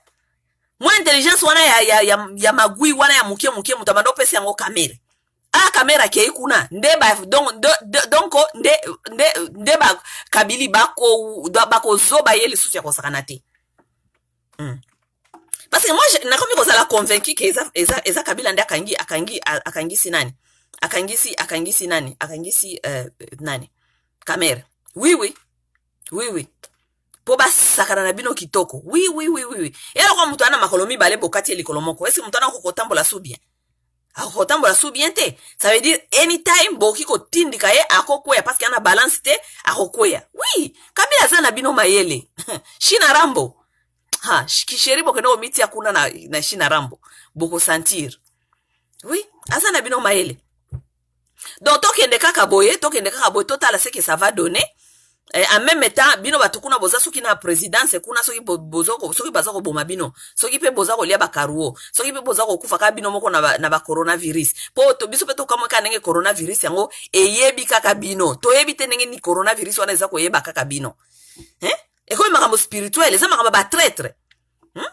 mwa intelligence wana ya, ya, ya, ya magui wana ya moke moke moto abanda opesa yango kamere a kamere akei kuna nde ba, donc, de, de, donc nde, nde, nde ba, kabili bakozoba bako ye lisusu ya kosakana te hmm. parce que moi nakomi kozala convaincu ke eza, eza, eza kabila nde akangi akangi akangisi nani akangisi akangisi nani akangisi uh, nani kamere oui oui oui oui mpo basakana na bino kitoko wi wi wi wi eloko moto ana makolo mibale bokati ye likolo moko esi moto ana kokotambola su bien akokotambola su bien te ça veut dire anytime bokoki kotindika ye akokweya parce que ana balance te akokweya wi kabila aza na bino mayele shina rambo ha kisheri bokende komitia kuna na, na shina rambo bokosentir wi aza na bino mayele donc tokende kaka boye tokende kaka boye totala seke ça va donner eh, en même temps bino bato kuna boza soki na présidence kuna soki bo- bozo ko- soki baza koboma bino soki mpe boza kolia bakaruo soki mpe boza kokufa kaka bino moko na ba- na bacoronavirus mpo to- biso mpe tokamwe kaka ndenge coronavirus yango eyebi kaka bino toyebi te ndenge ni coronavirus wana eza koyeba kaka bino eh? ekomi makambo spirituel eza makambo ya batraitre hmm?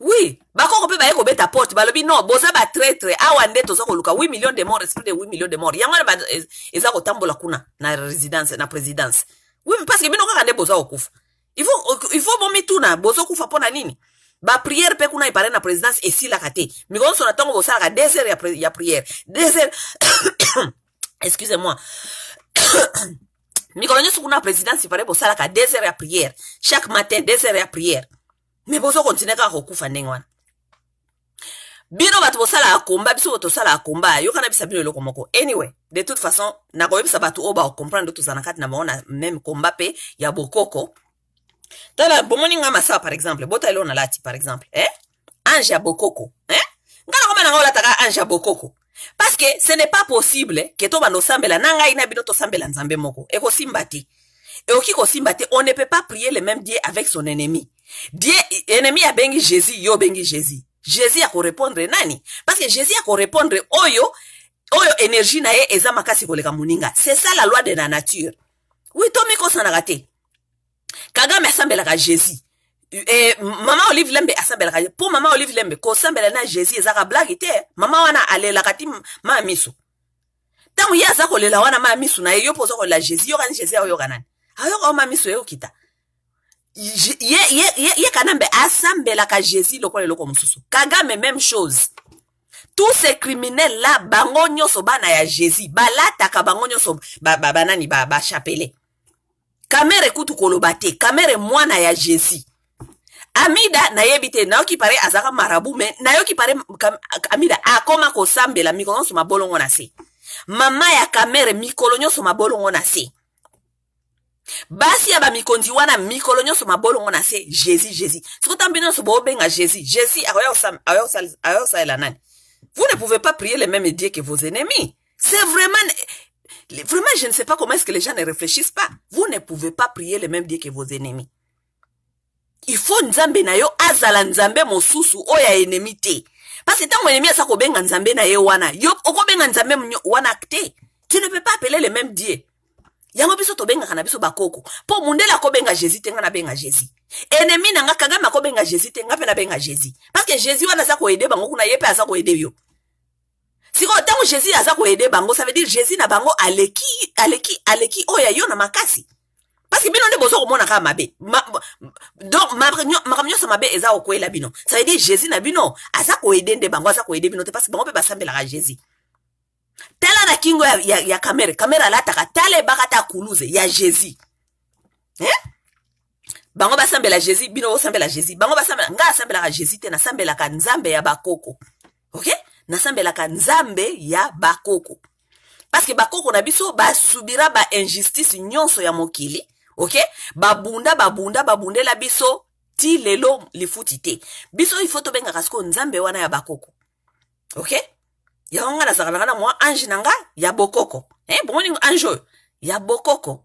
oui bakoko mpe baye kobeta porte balobi non boza batraitre awa nde toza koluka 8 million de mort esprit de 8 million de mort yango wana eh, eza kotambola kuna na résidence na présidence oui parce que bino kaka nde boza kokufa il faut il faut bomituna bozo kufa mpo na nini bapriere mpe kuna epare na présidence esilaka te mikolo nyonso na ntongo bosalaka deux heures ya, pri, ya priere deux heures excusez moi mikolo nyonso kuna présidence ipare bosalaka deux heures ya prière chaque matin deux heures ya prière mais bozo continue kaka kokufa ndenge wana bino bato bosalaka komba biso tosalaka komba yokana bisa bino eloko moko anyway de toute façon nakoyebisa bato oyo bakokomprendre tozala na kati na bango na meme komba mpe ya bokoko tala bomoni nga masawa par exemple bota eloo nalati par exemple eh? ange ya bokoko eh? nga nakoma nanga olataka ange ya bokoko parce que ce n'est pas possible ke tobanda osambela na ngai na bino tosambela nzambe moko ekosimba te ekoki kosimba te on ne peut pas prier le même dieu avec son ennemi dieu ennemi abengi jésus yo obengi jésus jésus akorépondre nani parce que jésus akorépondre oyo oyo énergie na ye eza makasi koleka moninga c'est ça la loi de la nature wi tomikosanaka te kagame asambelaka jésus Eh, mama olive lembe asambelaka ye mpo mama olive lembe kosambela na jésus ezaka blage te mama wana alelaka ti maa miso ntango ye aza kolela wana maa miso na ye yo mpo oza kolela jésus yokani jésus aoyoka nani ayoka maa miso eyokita Je- ye, ye, ye, ye kanambe asambelaka jésus lokola eloko mosusu kagame même chose tous ces criminels là bango nyonso bana ya jésus balataka bango nyonso banani ba, ba, ba chapele kamere kutu koloba te kamere mwana ya jésus amida nayebi te nayoki pare azalaka marabu me nayoki pare amida akoma kosambela mikolo nyonso mabolongo na se mama ya kamere mikolo nyonso mabolongo na se basi ya bamikonzi wana mikolo nyonso mabolongo na se jésus jésus siko ntango bino nyonso boobenga jésus jésus akoya kosalela nani vous ne pouvez pas prier le même dieu que vos ennemis C'est vraiment... Vraiment, je ne sais pas comment est-ce que les gens ne réfléchissent pas. Vous ne pouvez pas prier le même Dieu que vos ennemis. Il faut Nzambe na yo azala Nzambe mosusu oyo ya ennemi te. Parce que ntango ennemi aza kobenga Nzambe na ye wana, yo okobenga Nzambe wana te. Tu ne peux pas appeler le même Dieu. yango biso tobengaka na biso bakoko mpo mundele akobenga jésus te nga nabenga jésus enemi na nga kagame akobenga jésus te nga mpe nabenga jésus parce que jésus wana aza koede bango kuna ye mpe aza koede yo sikoyo ntango jésus aza koede bango ça veut dire jésus na bango aleki aleki aleki oyo ya yo na makasi parce que bino nde bozo komona kaka mabe ma, donc makambo nyonso mabe eza kokwela bino ça veut dire jésus na bino aza koede nde bango aza koede bino te parce que bango mpe basambelaka jésus tala na kingo ya, ya, ya kamere kamere alataka tala ebakata kuluze ya jésus eh? bango basambela jésus bino bosambela jésus bango basambela ngai asambelaka jésus te nasambelaka nzambe ya bakoko ok nasambelaka nzambe ya bakoko parceke bakoko na biso basubira bainjustice nyonso ya mokili ok babunda babunda babundela biso ti lelo lifuti te biso ifo tobengaka sikoyo nzambe wana ya bakoko ok yango ngai nazalaka nanga na mwa ange na nga ya bokoko eh, bomoni ange oyo ya bokoko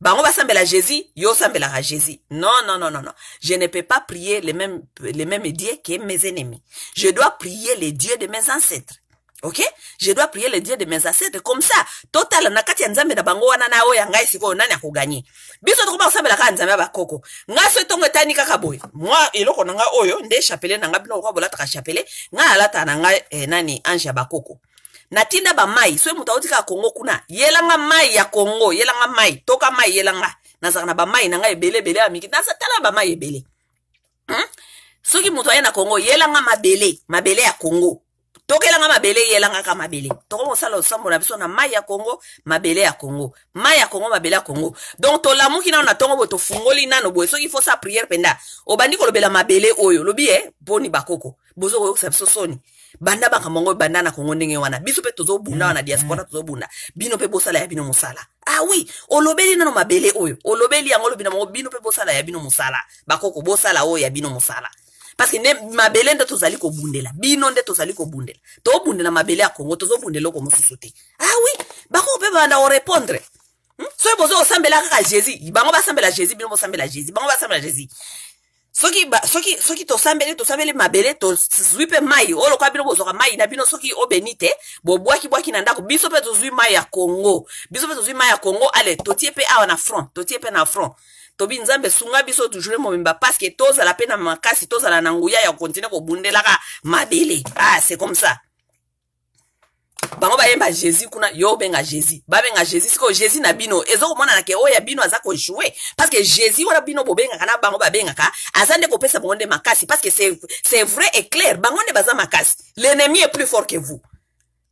bango basambela jésus yo osambelaka jésus non non non non non je ne peux pas prier les mêmes, les mêmes dieux que mes ennemis je dois prier les dieux de mes ancêtres ok je dois prier les dieux de mes ancêtres comme ça totala na kati ya nzambe na bango wana na oyo ya ngai sikoyo nani akoganye biso tokoba kosambela kaka nzambe ya bakoko ngai so ntongo etani kaka boye mwa eloko na ngai oyo nde chapele na ngai bino koka bolataka chapele ngai alata na ngai eh, nani ange ya bakoko natinda bamai soki moto auti kaka kongo kuna yelanga mai ya kongo yelanga mai toka mai yelanga nazalaka na bamai na ngai ebele ebele ya miki nasatala bamai ebele hmm? soki moto aye na kongo yelanga mabele mabele ya kongo tokelanga mabele yelangaka mabele tokomi kosala losambo na biso na mai ya kongo mabele ya kongo mai ya kongo mabele ya kongo donc tolamuki nano na ntongo boye tofungoli nano boye soki fosa priere mpenza obandi kolobela mabele oyo lobi e boni bakoko bozo koyokisa biso soni banda makambo yango ebanda na kongo ndenge wana biso mpe tozobunda mm, wana diaspora mm. tozobunda bino mpe bosala ya bino mosala ah oui olobeli nano mabele oyo olobeli yango olobi na bango bino mpe bosala ya bino mosala bakoko bosala oyo ya bino mosala parceke nde mabele nde tozali kobundela bino nde tozali kobundela tobundela mabele ya kongo tozobundela eloko mosusu te ah oui bakoko mpe banda korepondre hmm? soki bozo kosambela kaka jésus bango basambela jésus bino bosambela jésus bango basambela jésus soki ba, soki soki tosambeli tosambeli mabele tozwi mpe mai oyo lokola bino bozwaka mai na bino soki obeni te bobwaki bwaki na ndako biso mpe tozwi mai ya congo biso mpe tozwi mai ya congo ale totie mpe awa na front totie mpe na front tobi nzambe sunga biso toujours mobimba parceke tozala mpe na makasi tozala na nguya ya kokontinue kobundelaka mabele ah c'est comme ça bango bayemba jésus kuna yo obenga jésus babenga jésus sikoyo jésus na bino ezokomonana ke oyo ya bino aza kojoue parce que jésus wana bino bobengaka na bango babengaka aza nde kopesa bango nde makasi parce que c'est vrai et clair bango nde baza makasi l'ennemi est plus fort que vous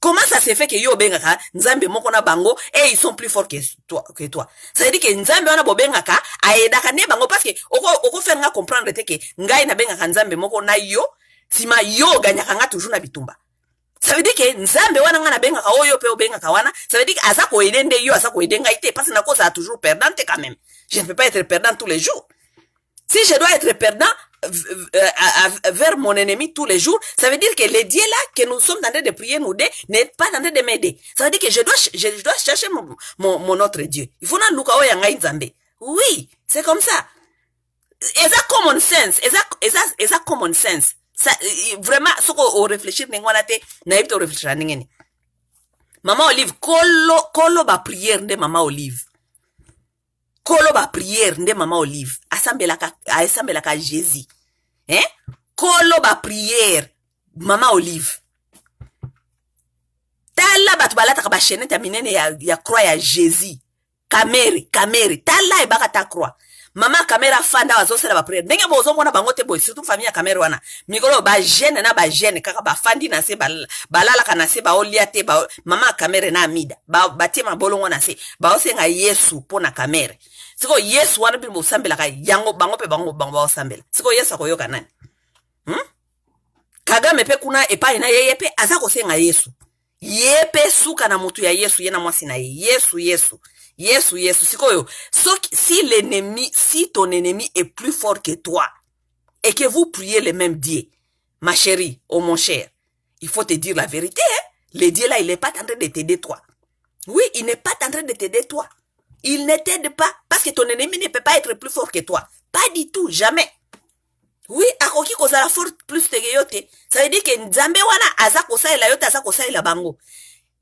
comment ça se fait que yo obengaka nzambe moko na bango et ils sont plus fort que toi, que toi. ça veut dire que nzambe wana bobengaka ayedaka nde bango parce que okofere nga comprendre te ke ngai nabengaka nzambe moko na yo sima yo oganyaka nga toujours na bitumba ça veut dire que nzambe wana nga nabengaka oyo mpe obengaka wana ça veut dire que aza koede nde yo aza koede ngai te parce nakozala toujours perdant te quand même je ne peux pas être perdant tous les jours si je dois être perdant euh, euh, euh, vers mon ennemi tous les jours, ça veut dire que les dieux là que nous sommes en train de prier nous deux n'est pas en train de m'aider. Ça veut dire que je dois, ch- je, je dois chercher mon, mon, mon autre Dieu. Il faut na luka oya ngai nzambe. Oui, c'est comme ça. eza common sense eza eza eza common sense ça vraiment soki o réfléchir ndenge wana te nayebi te o réfléchira ndenge ni mama olive kolo kolo ba prière nde mama olive kolo ba prière nde mama olive asambelaka asambelaka jésus hein kolo ba prière mama olive tala bato balataka bashenete ya minene ya, ya croix ya jésus kamere kamere tala ebaka ta croix mama kamere afanda awa azosala bapriere ndenge bozomona bango te boye surtout famille ya kamere wana mikolo oyo bagene na bagene kaka bafandi na se balalaka na se baolia te ba, mama kamere na amida batie ba mabolongo na se baosenga yesu mpo na kamere sikoyo yesu wana mpe bosambelaka yango bango mpe bango bango baosambela sikoyo yesu akoyoka nani hmm? kagame mpe kuna epai na yeye mpe aza kosenga yesu ye pe suka na mutu ya yesu ye na mwasi na ye yesu yesu yesu yesu sikoyo soki si l'ennemi si ton ennemi est plus fort que toi et que vous priez le même dieu ma chérie oh mon cher il faut te dire la vérité hein? le dieu là il est pas en train de t'aider toi oui il n'est pas en train de t'aider toi il ne t'aide pas parce que ton ennemi ne peut pas être plus fort que toi pas du tout jamais wi akoki kozala fort plus teke yo te ça veut dire ke nzambe wana aza kosalela yo te aza kosalela bango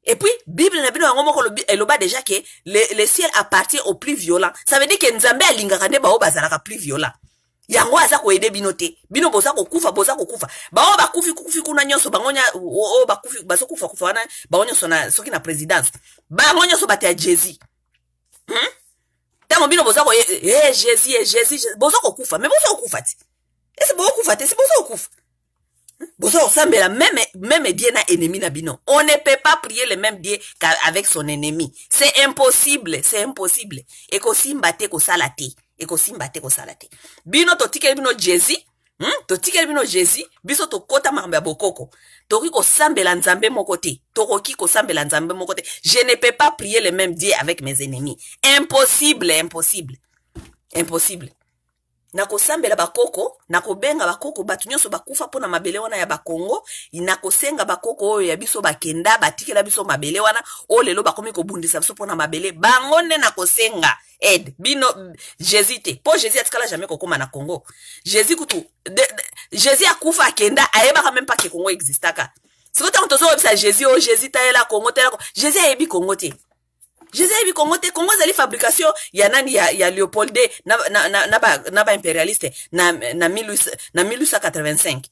epuis bible na bino yango moko eloba deja ke le, le ciel appartient au plus violent ça veut dire ke nzambe alingaka nde baoyo bazalaka plus violent yango aza koyede bino te bino boza kokufa boza kokufa baoyo bakufi kufi kuna nyonso bango oyo bakufi bazokufa kufa wana bango nyonso soki na présidence bango nyonso bato ya jésus hmm? ntango bino boza koye e eh, eh, jésus e eh, jésus boza kokufa me boza kokufa te esi bokokufa te esi boza kokufa boza kosambela meme meme die na ennemi na bino on ne peut pas prier le même die avec son ennemi c'est impossible c'est impossible ekosimba te kosala te ekosimba te kosala te bino totikeli bino jésus hmm? totikeli bino jésus biso tokota makambo ya bokoko tokoki kosambela nzambe moko te tokoki kosambela nzambe moko te je ne peux pas prier le même dieu avec mes ennemis impossible impossible impossible nakosambela bakoko nakobenga bakoko bato nyonso bakufa mpo na mabele wana ya bakongo nakosenga bakoko oyo ya biso bakenda batikela biso mabele wana oyo lelo bakomi kobundisa biso mpo na mabele bango nde nakosenga aide bino jésus te mpo jésus atikala jamais kokóma na congo jésus kutu jésus akufa akenda ayebaka meme pake congo existaka siko ntango tozoyebisa jésus o oh, jésus talela congo talela congo jésus ayebi congo te jésus ayebi congo te congo ezali fabrication ya nani ya, ya léopold de na, na, na, na, ba, na baimpérialiste na, na, na 1885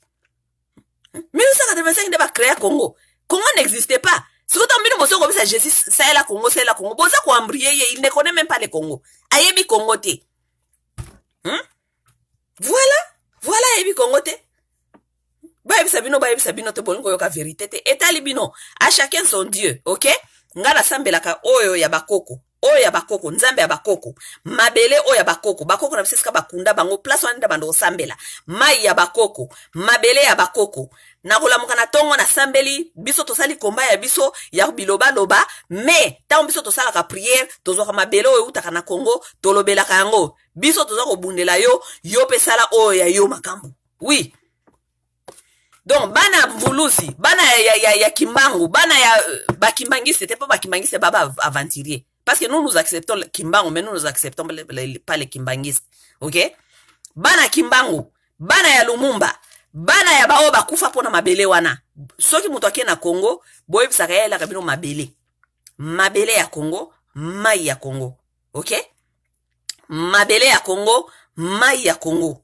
1985 nde ba créer Congo Congo n'existait pas sikoyo ntango bino bozo komisa jésus salela congo salela congo boza koambrie ye il ne connaît même pas le congo ayebi congo te hmm? voilà voilà ayebi congo te bayebisa bino bayebisa bino te bolingi koyoka verité te etali bino a chacun son dieu ok ngai nasambelaka oyo ya bakoko oyo ya bakoko nzambe ya bakoko mabele oyo ya bakoko bakoko na biso esika bakunda bango place wana nde bando kosambela mai ya bakoko mabele ya bakoko na kolamuka na ntongo nasambeli biso tosali komba ya biso ya bilobaloba me ntango biso tosalaka priere tozwaka mabele oyo eutaka na kongo tolobelaka yango biso toza kobundela yo yo mpe sala oyo ya yo makambo wi oui. donc bana mvuluzi bana ya, ya, ya, ya kimbangu bana ya euh, bakimbangiste te mpo bakimbangiste baba aventurier parce que nous nous acceptons le kimbangu mais nous nous acceptons pas les, les, pas les kimbangistes ok bana kimbangu bana ya lumumba bana ya baoyo bakufa mpo na mabele wana soki moto akei na congo boyebisaka ye ayelaka bino mabele mabele ya congo mai ya congo ok mabele ya congo mai ya congo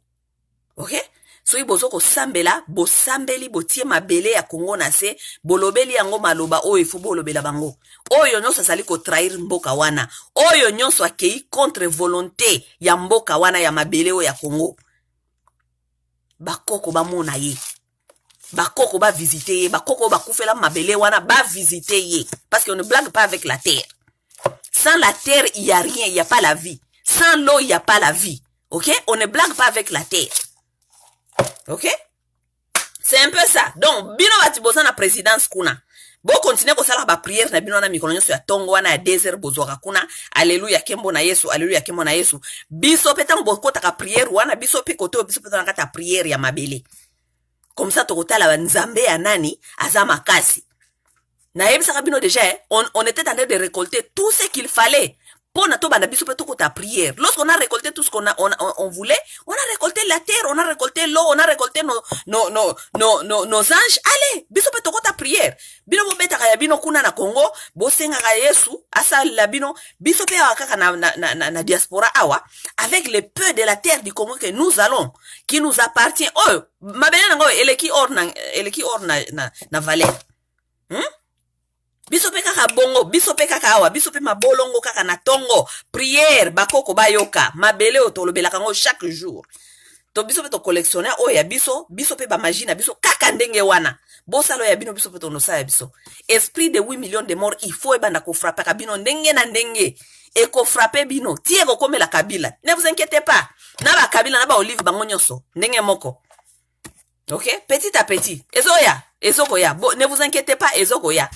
okay? soki bozo kosambela bosambeli botie mabele ya kongo na se bolobeli yango maloba oyo efo bolobela bango oyo nyonso azali kotrahir mboka wana oyo nyonso akei contre volonté ya mboka wana ya mabele oyo ya kongo bakoko bamona ye bakoko bavisite ye bakoko oyo bakufela mabele wana bavisite ye parce que on ne blague pas avec la terre sans la terre il y a rien il y a pas la vie sans l'eau il y a pas la vie ok on ne blague pas avec la terre ok c'est un peu ça donc bino bati boza na présidence kuna bokontinue kosalaka bapriere na bino wana mikolo nyonso ya ntongo wana ya desert bozwaka kuna aleluya kembo na yesu aleluya kembo na yesu biso mpe ntango bokotaka priere wana biso mpe kote oyo biso mpe toza na kati ya priere ya mabele komsa tokotala banzambe ya nani aza makasi nayebisaka bino deja eh, on, on était en train de récolter tout ce qu'il fallait mpo na tobanda biso mpe tokota prière lorsqu'on a récolté tout ce qu'on a, on, on, on voulait on a récolté la terre on a récolté l'eau on a récolté nos, nos, nos, nos, nos, nos anges allez biso mpe tokota prière bino bobetaka ya bino kuna na congo bosengaka yesu asalela bino biso mpe awa kaka na, na, na, na, na diaspora awa avec le peu de la terre du congo que nous allons qui nous appartient oyo oh, mabele nango eleki or na, eleki or na, na, na valeur hmm? biso mpe kaka bongo biso mpe kaka awa biso mpe mabolongo kaka na tongo priere bakoko bayoka mabele oyo tolobelaka yango chaque jour to biso mpe tocollectionne oyo ya biso biso mpe bamagie na biso kaka ndenge wana bosala oyo ya bino biso mpe tonosala ya biso esprit de 8 million de mort il faut ebanda kofrapaka bino ndenge na ndenge ekofrape bino ti ekokomela kabila ne vous inquiete pas na bakabila na baolive bango nyonso ndenge moko ok petit à petit ezoya ezokoya bo ne vous inquiétez pas ezokoya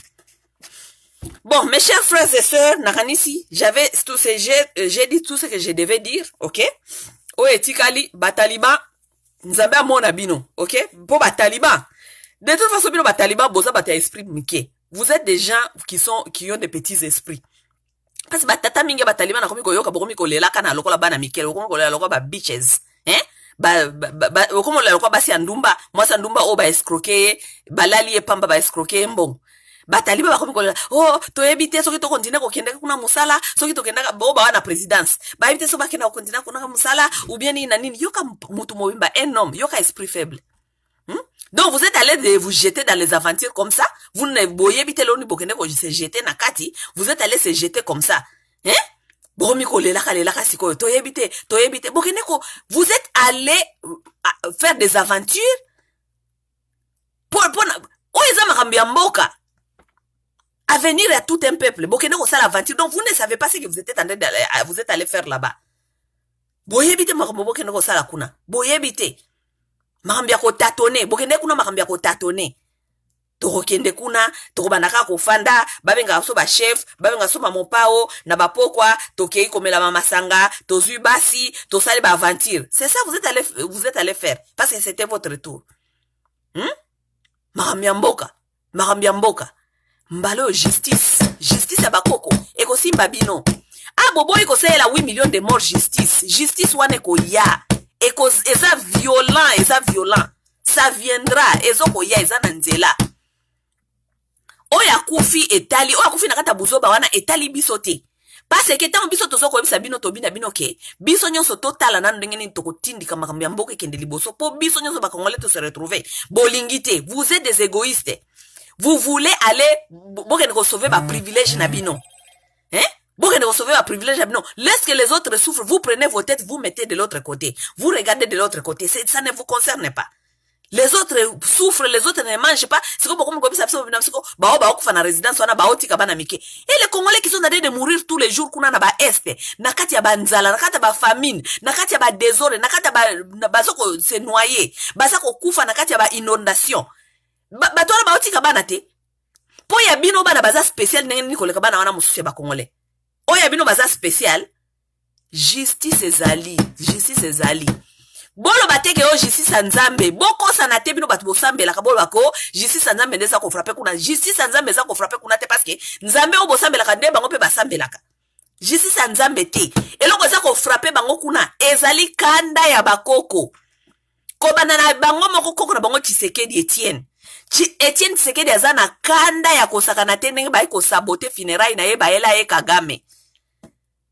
bon mes chers frères et sœurs nakanisi j'avais tout ce j'ai euh, j'ai dit tout ce que je devais dire ok oyo etikali bataliban nzambe amona bino ok mpo bataliban de toute façon bino bataliban boza bato ya esprit mike vous êtes des gens qui sont qui ont des petits esprits kasi batata mingi ya batalima nakomi koyoka bokomi kolelaka na lokola bana mikele bokomi kolela lokola ba beaches eh? bokomi kolela lokola basi ya ndumba mwasi ya ndumba oyo baescroke ye balali ye pamba baescroke ye mbongo bataliba bakomi kolela o oh, toyebi te soki tokondina kokendaka kuna mosala soki tokendaka bo bawa na présidence bayebi te soki bakendaka kokondina kunaka mosala ou bien nini na nini yoka motu mobimba un homme yoka esprit faible Hmm? Donc vous êtes allé de vous jeter dans les aventures comme ça, vous ne voyez pas l'oni bokende ko se jeter na kati, vous êtes allé se jeter comme ça. Hein? bokomi kolelaka lelaka sikoyo toyebi te toyebi te bokende ko vous êtes allé euh, faire des aventures pona oyo eza makambo ya mboka avenir ya tout un peuple bokende kosala aventure donc vous ne savez pas ce que vous êtes en train de, euh, vous êtes allé faire là-bas boyebi te makambo bokende kosala kuna boyebi te makambo ya kotatone bokende kuna makambo ya kotatone tokokende kuna tokobanda kaka kofanda babengaka biso bachef babengaka biso mamopao na bapokwa tokei komelama masanga tozwi basi tosali baaventure c'est ça vous êtes allé, vous êtes allé faire parce que c'était votre tour hmm? makambo ya mboka makambo ya mboka mbala oyo justice justice ya bakoko ekosimba bino a ah, boboyi kosalela 8 million de mort justice justice wana ekoya eza violent eza violent ça viendra ezokoya eza na nzela oyo akufi etali oyo akufi na kati ya buzoba wana etali biso te Parce que ntango biso tozo koyebisa bino tobi na bino ke biso nyonso totala nanu ndenge nini tokotindika makambo ya mboka ekende liboso mpo biso nyonso bakongole to se retrouver bolingi te vous êtes des égoïstes vous voulez aller bokende kosauve baprivilège na bino hein? bokende kosauve baprivilège na bino lorsque les autres souffrent vous prenez vos têtes vous mettez de l'autre côté vous regardez de l'autre côté ça ne vous concerne pas les autres souffrent les autres ne mangent pas sikoyo bokomi kobisa biso bobina siko bao baokufa na résidence wana baotika bana mike et les congolais qui sont en train de mourir tous les jours kuna na ba est na kati ya banzala na kati ya bafamine na kati ya badesole na kati ya ba- na- baza ko se noyer baza kokufa na kati ya bainondation Ba- bato wana baotika bana te mpo ya bino bana baza spécial ndenge nini koleka bana wana mosusu ya bakongolais oyo ya bino baza spécial justice ezali justice ezali boloba te ke oyo justice ya nzambe bokosana te bino bato bosambelaka boloba ko justice ya nzambe nde eza kofrape kuna justice ya nzambe eza kofrape kuna te parceke nzambe oyo bosambelaka nde bango mpe basambelaka justice ya nzambe te eloko eza kofrape bango kuna ezali kanda ya bakoko kobanda na bango moko koko na bango tshisekedi etienne etienne tshisekedi aza na kanda ya kosakana te ndenge baye kosabote funerai na ye bayela ye kagame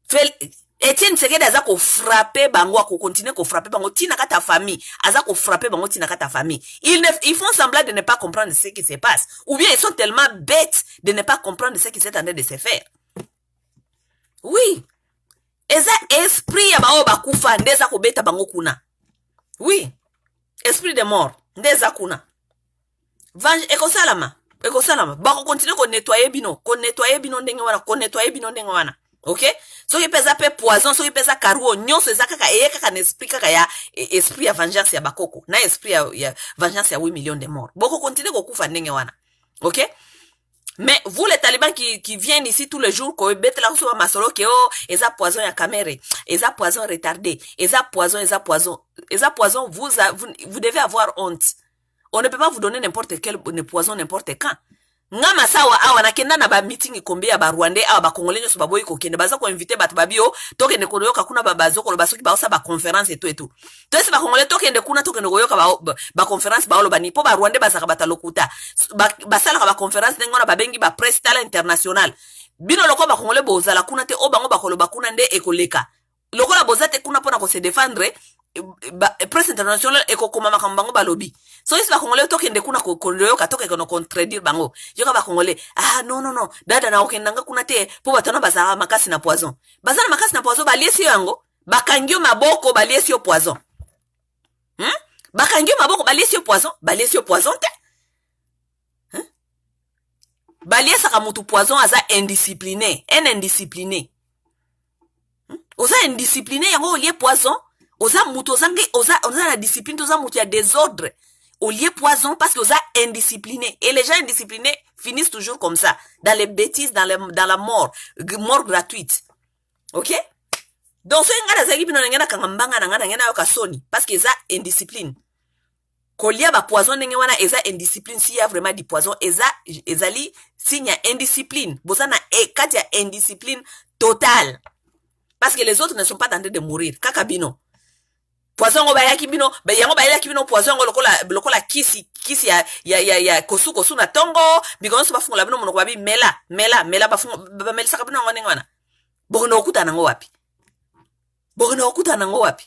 Fel Etienne Tshisekedi aza ko frapper bango, ako continuer ko frapper bango tina kati ya famille, aza ko frapper bango tina kati ya famille. Ils ne ils font semblant de ne pas comprendre ce qui se passe ou bien ils sont tellement bêtes de ne pas comprendre ce qui s'est en train de se faire. Oui, eza esprit ya baoyo bakufa nde eza kobeta bango kuna. Oui, esprit de mort nde eza kuna. Venge ekosalama ekosalama bakokontinue konetwaye bino konetwaye bino ndenge wana konetwaye bino ndenge wana ok soki mpe eza mpe poison soki mpe eza caruo nyonso eza kaka eye kaka na esprit kaka ya e, esprit ya vengeance ya bakoko na esprit ya, ya vengeance ya 8 million de mort bokokontinue kokufa ndenge wana ok mais vous les talibans qui, qui viennent ici tous les jours koyebetela biso bamasolo ke o oh, eza poison ya kamere eza poison retardé eza poison eza poison eza poison vous, vous, vous devez avoir honte on ne peut pas vous donner n'importe quel ne poison n'importe quand nga masawa awa nakenda na bamitingi kombe ya barwandais awa bakongole nyonso baboyi kokende baza koinvite bato babio tokende koyoka kuna bazokoloba soki baosa baconference etu etu toyesi bakongole tokende kuna tokende koyoka baconference baoloba nini mpo barwandais bazalaka bato ya lokuta basalaka baconference ndenge wana babengi bapresse tala international bino lokola bakongole bozala kuna te o bango bakoloba kuna nde ekoleka lokola boza te kuna mpona kose defendre presse international ekokoma makambo bango balobi so esi bakongole tokende kuna koyoka tokeke na contredire bango yoka bakongole ah non non non dada na okendanga kuna te mpo bato wana bazalaka makasi na poison baza na makasi na poison baliesi yo yango bakangi yo maboko baliesi yo poison hmm? bakangi yo maboko baliesi yo poison baliesi yo poison te hmm? baliesaka motu poison aza indiscipline un indiscipline hmm? oza indiscipline yango olie poison oza mutu oza nde oza, oza na discipline toza mutu ya desordre olie poison parce que oza indiscipline et les gens indiscipline finissent toujours comme ça dans les bêtises dans, les, dans la mort mort gratuite ok donc soki ngai nazalaki bino na ngai nakanga mbanga na ngai na ngai nayoka soni parce que eza indiscipline Kolia ba poison ndenge wana eza indiscipline si ya vraiment di poison eza ezali signe ya indiscipline. Boza na e, kati ya indiscipline totale. Parce que les autres ne sont pas en train de mourir. Kaka bino. Poison ngo bayaki bino, ba yango bayaki bino poison ngo lokola lokola kisi kisi ya ya ya, ya kosu kosu na tongo, bikono so bafungola bino monoko babi mela, mela, mela bafungo ba melisaka bino ngo ndenge wana. Bokono okuta nango wapi? Bokono okuta nango wapi?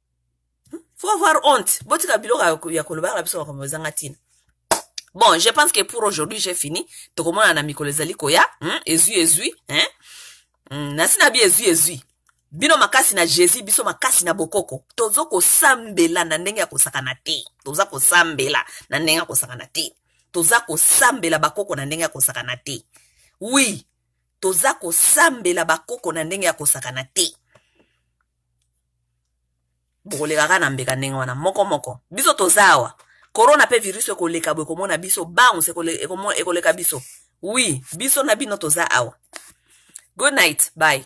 faut avoir honte botika biloko ya koloba kaka biso makambo ezanga ntina bon je pense que pour aujourd'hui j'ai fini tokomona na mikolo ezali koya hmm? ezwi ezwi hein? Hmm, nasi na bi ezwi ezwi bino makasi na jésus biso makasi na bokoko tozo kosambela na ndenge ya kosakana te toza kosambela na ndenge ya kosakana te toza kosambela bakoko na ndenge ya kosakana te wi toza kosambela bakoko na ndenge ya kosakana te bokoleka kaka na mbeka ndenge wana moko moko biso toza awa corona mpe virus ekoleka bo ekomona biso bounce ekoleka biso wi biso na bino toza awa good night bye